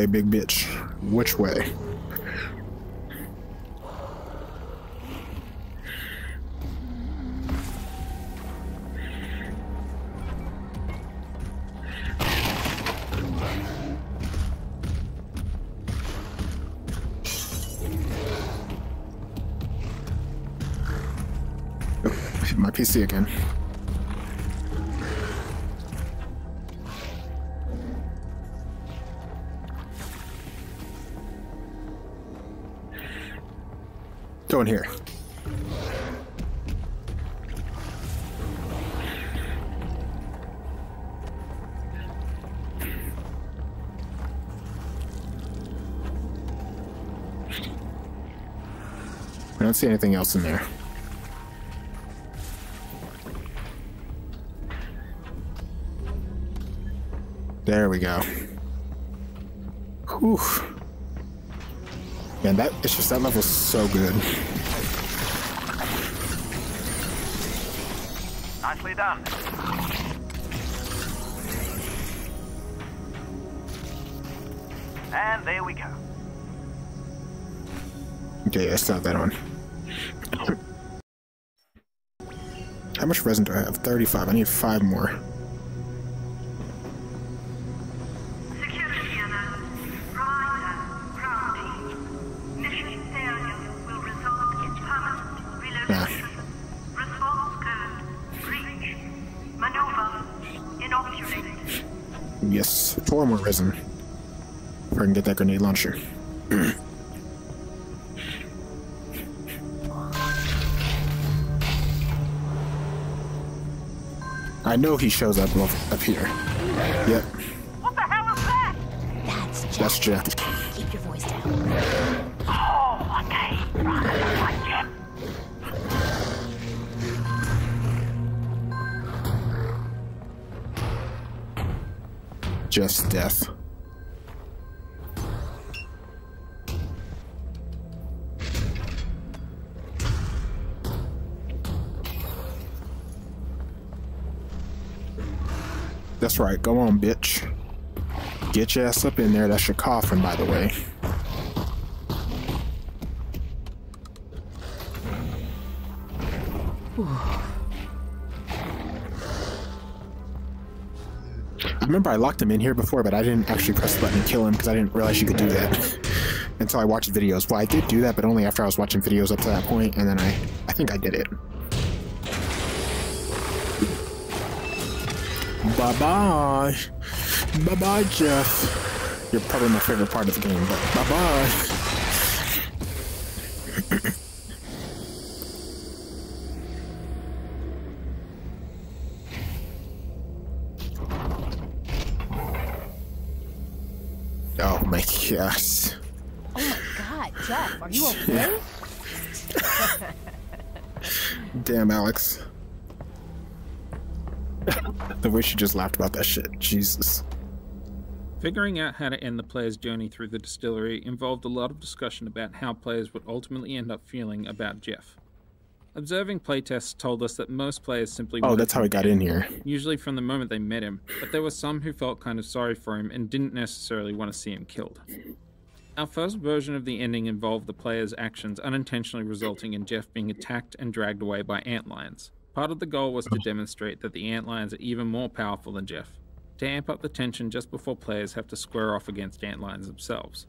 Way, big bitch? Which way? *laughs* My PC again. Go in here. I don't see anything else in there. There we go. Whew. Man, that it's just that level's so good. Nicely done. And there we go. Okay, yeah, it's not that one. How much resin do I have? 35. I need five more. Four more resin. If I can get that grenade launcher. I know he shows up up up here. Yep, What the hell is that? That's Jeff. that's Jeff. Keep your voice down. Jeff's death. That's right, go on, bitch. Get your ass up in there. That's your coffin, by the way. Remember I locked him in here before, but I didn't actually press the button and kill him because I didn't realize you could do that until I watched videos. Well, I did do that, but only after I was watching videos up to that point, and then I, I think I did it. Bye bye. Bye bye, Jeff. You're probably my favorite part of the game, but bye way she just laughed about that shit. Jesus. Figuring out how to end the player's journey through the distillery involved a lot of discussion about how players would ultimately end up feeling about Jeff. Observing playtests told us that most players simply Oh, that's how he got in here. Usually from the moment they met him, but there were some who felt kind of sorry for him and didn't necessarily want to see him killed. Our first version of the ending involved the player's actions unintentionally resulting in Jeff being attacked and dragged away by antlions. Part of the goal was to demonstrate that the antlions are even more powerful than Jeff, to amp up the tension just before players have to square off against antlions themselves.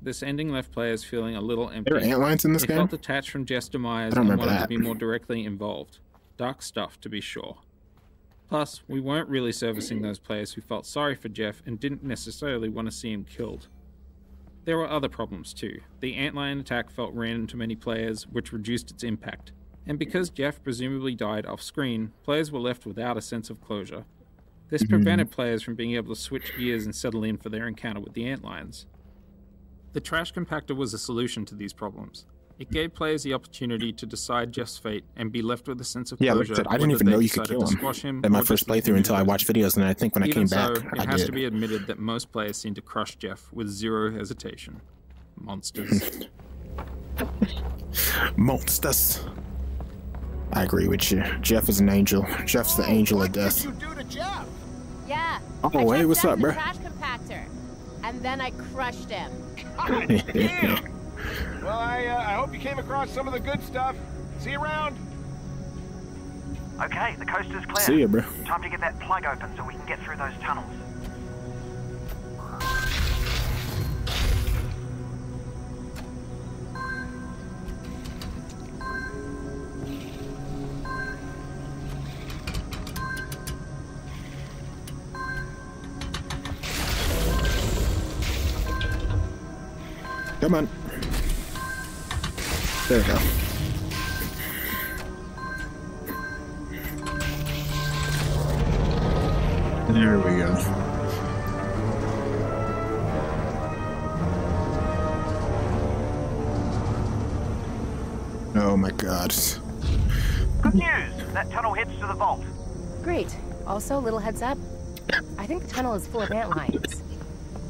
This ending left players feeling a little empty. There are antlions in this they game? felt detached from Jeff's demise and wanted that. to be more directly involved. Dark stuff, to be sure. Plus, we weren't really servicing those players who felt sorry for Jeff and didn't necessarily want to see him killed. There were other problems too. The antlion attack felt random to many players, which reduced its impact. And because Jeff presumably died off screen, players were left without a sense of closure. This Mhm. prevented players from being able to switch gears and settle in for their encounter with the antlions. The trash compactor was a solution to these problems. It gave players the opportunity to decide Jeff's fate and be left with a sense of Yeah, I closure. said, I didn't even know you could kill him him in my first just leave him playthrough until I watched videos, and I think when I Even came so, back, it I has did. to be admitted that most players seem to crush Jeff with zero hesitation. Monsters. *laughs* Monsters. I agree with you. Jeff is an angel. Jeff's the angel of death. What did you do to Jeff? Yeah. Oh, I hey, what's Jeff up, the bro? trash compactor, and then I crushed him. *laughs* *laughs* Well, I, uh, I hope you came across some of the good stuff. See you around. Okay, the coast is clear. See ya, bro. Time to get that plug open so we can get through those tunnels. Come on. There we go. There we go. Oh my god. Good news! That tunnel heads to the vault. Great. Also, little heads up. I think the tunnel is full of ant lions.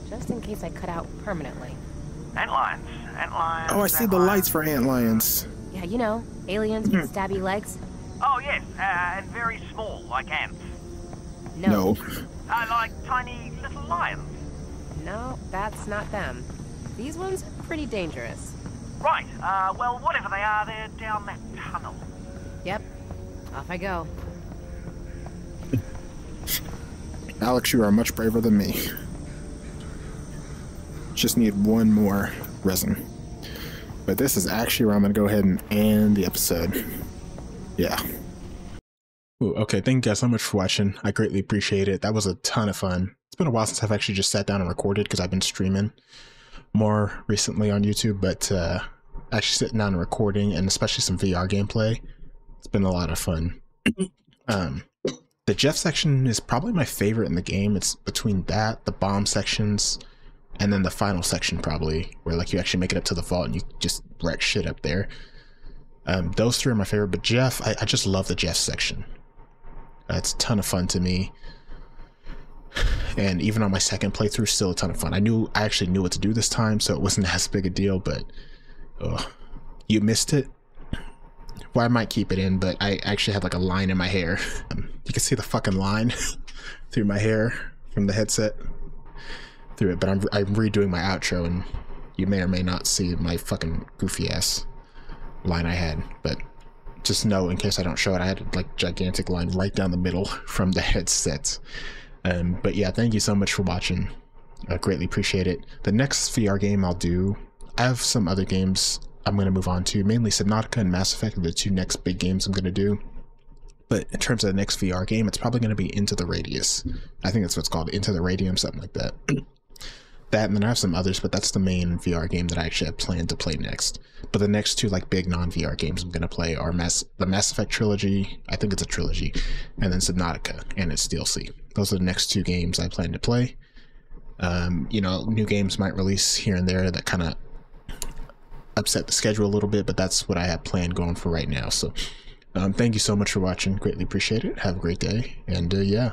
Just in case I cut out permanently. Antlions. Antlions. Oh, I see the lights for ant lions. Yeah, you know, aliens with stabby legs. Oh, yes, uh, and very small, like ants. No. Uh, like tiny little lions. No, that's not them. These ones are pretty dangerous. Right, uh, well, whatever they are, they're down that tunnel. Yep. Off I go. Alyx, you are much braver than me. Just need one more resin. But this is actually where I'm going to go ahead and end the episode. Yeah. Ooh, okay, thank you guys so much for watching. I greatly appreciate it. That was a ton of fun. It's been a while since I've actually just sat down and recorded because I've been streaming more recently on YouTube, but uh, actually sitting down and recording and especially some VR gameplay, it's been a lot of fun. *coughs* um, the Jeff section is probably my favorite in the game. It's between that, the bomb sections, and then the final section probably, where like you actually make it up to the vault and you just wreck shit up there. Um, those three are my favorite, but Jeff, I, I just love the Jeff section. Uh, it's a ton of fun to me. And even on my second playthrough, still a ton of fun. I knew I actually knew what to do this time, so it wasn't *laughs* as big a deal. But oh, you missed it. Well, I might keep it in, but I actually had like a line in my hair. Um, *laughs* you can see the fucking line *laughs* through my hair from the headset through it. But I'm I'm redoing my outro, and you may or may not see my fucking goofy ass line I had. But just know in case I don't show it, I had like gigantic line right down the middle *laughs* from the headset. Um, but yeah, thank you so much for watching. I greatly appreciate it. The next VR game I'll do, I have some other games I'm going to move on to. Mainly Subnautica and Mass Effect are the two next big games I'm going to do. But in terms of the next VR game, it's probably going to be Into the Radius. I think that's what's called Into the Radium, something like that. *clears throat* that and then I have some others, but that's the main VR game that I actually have planned to play next. But the next two like big non-VR games I'm gonna play are Mass the Mass Effect trilogy, I think it's a trilogy, and then Subnautica and its DLC. Those are the next two games I plan to play. Um, you know, new games might release here and there that kind of upset the schedule a little bit, but that's what I have planned going for right now. So, um, thank you so much for watching. Greatly appreciate it. Have a great day, and uh, yeah,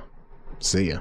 see ya.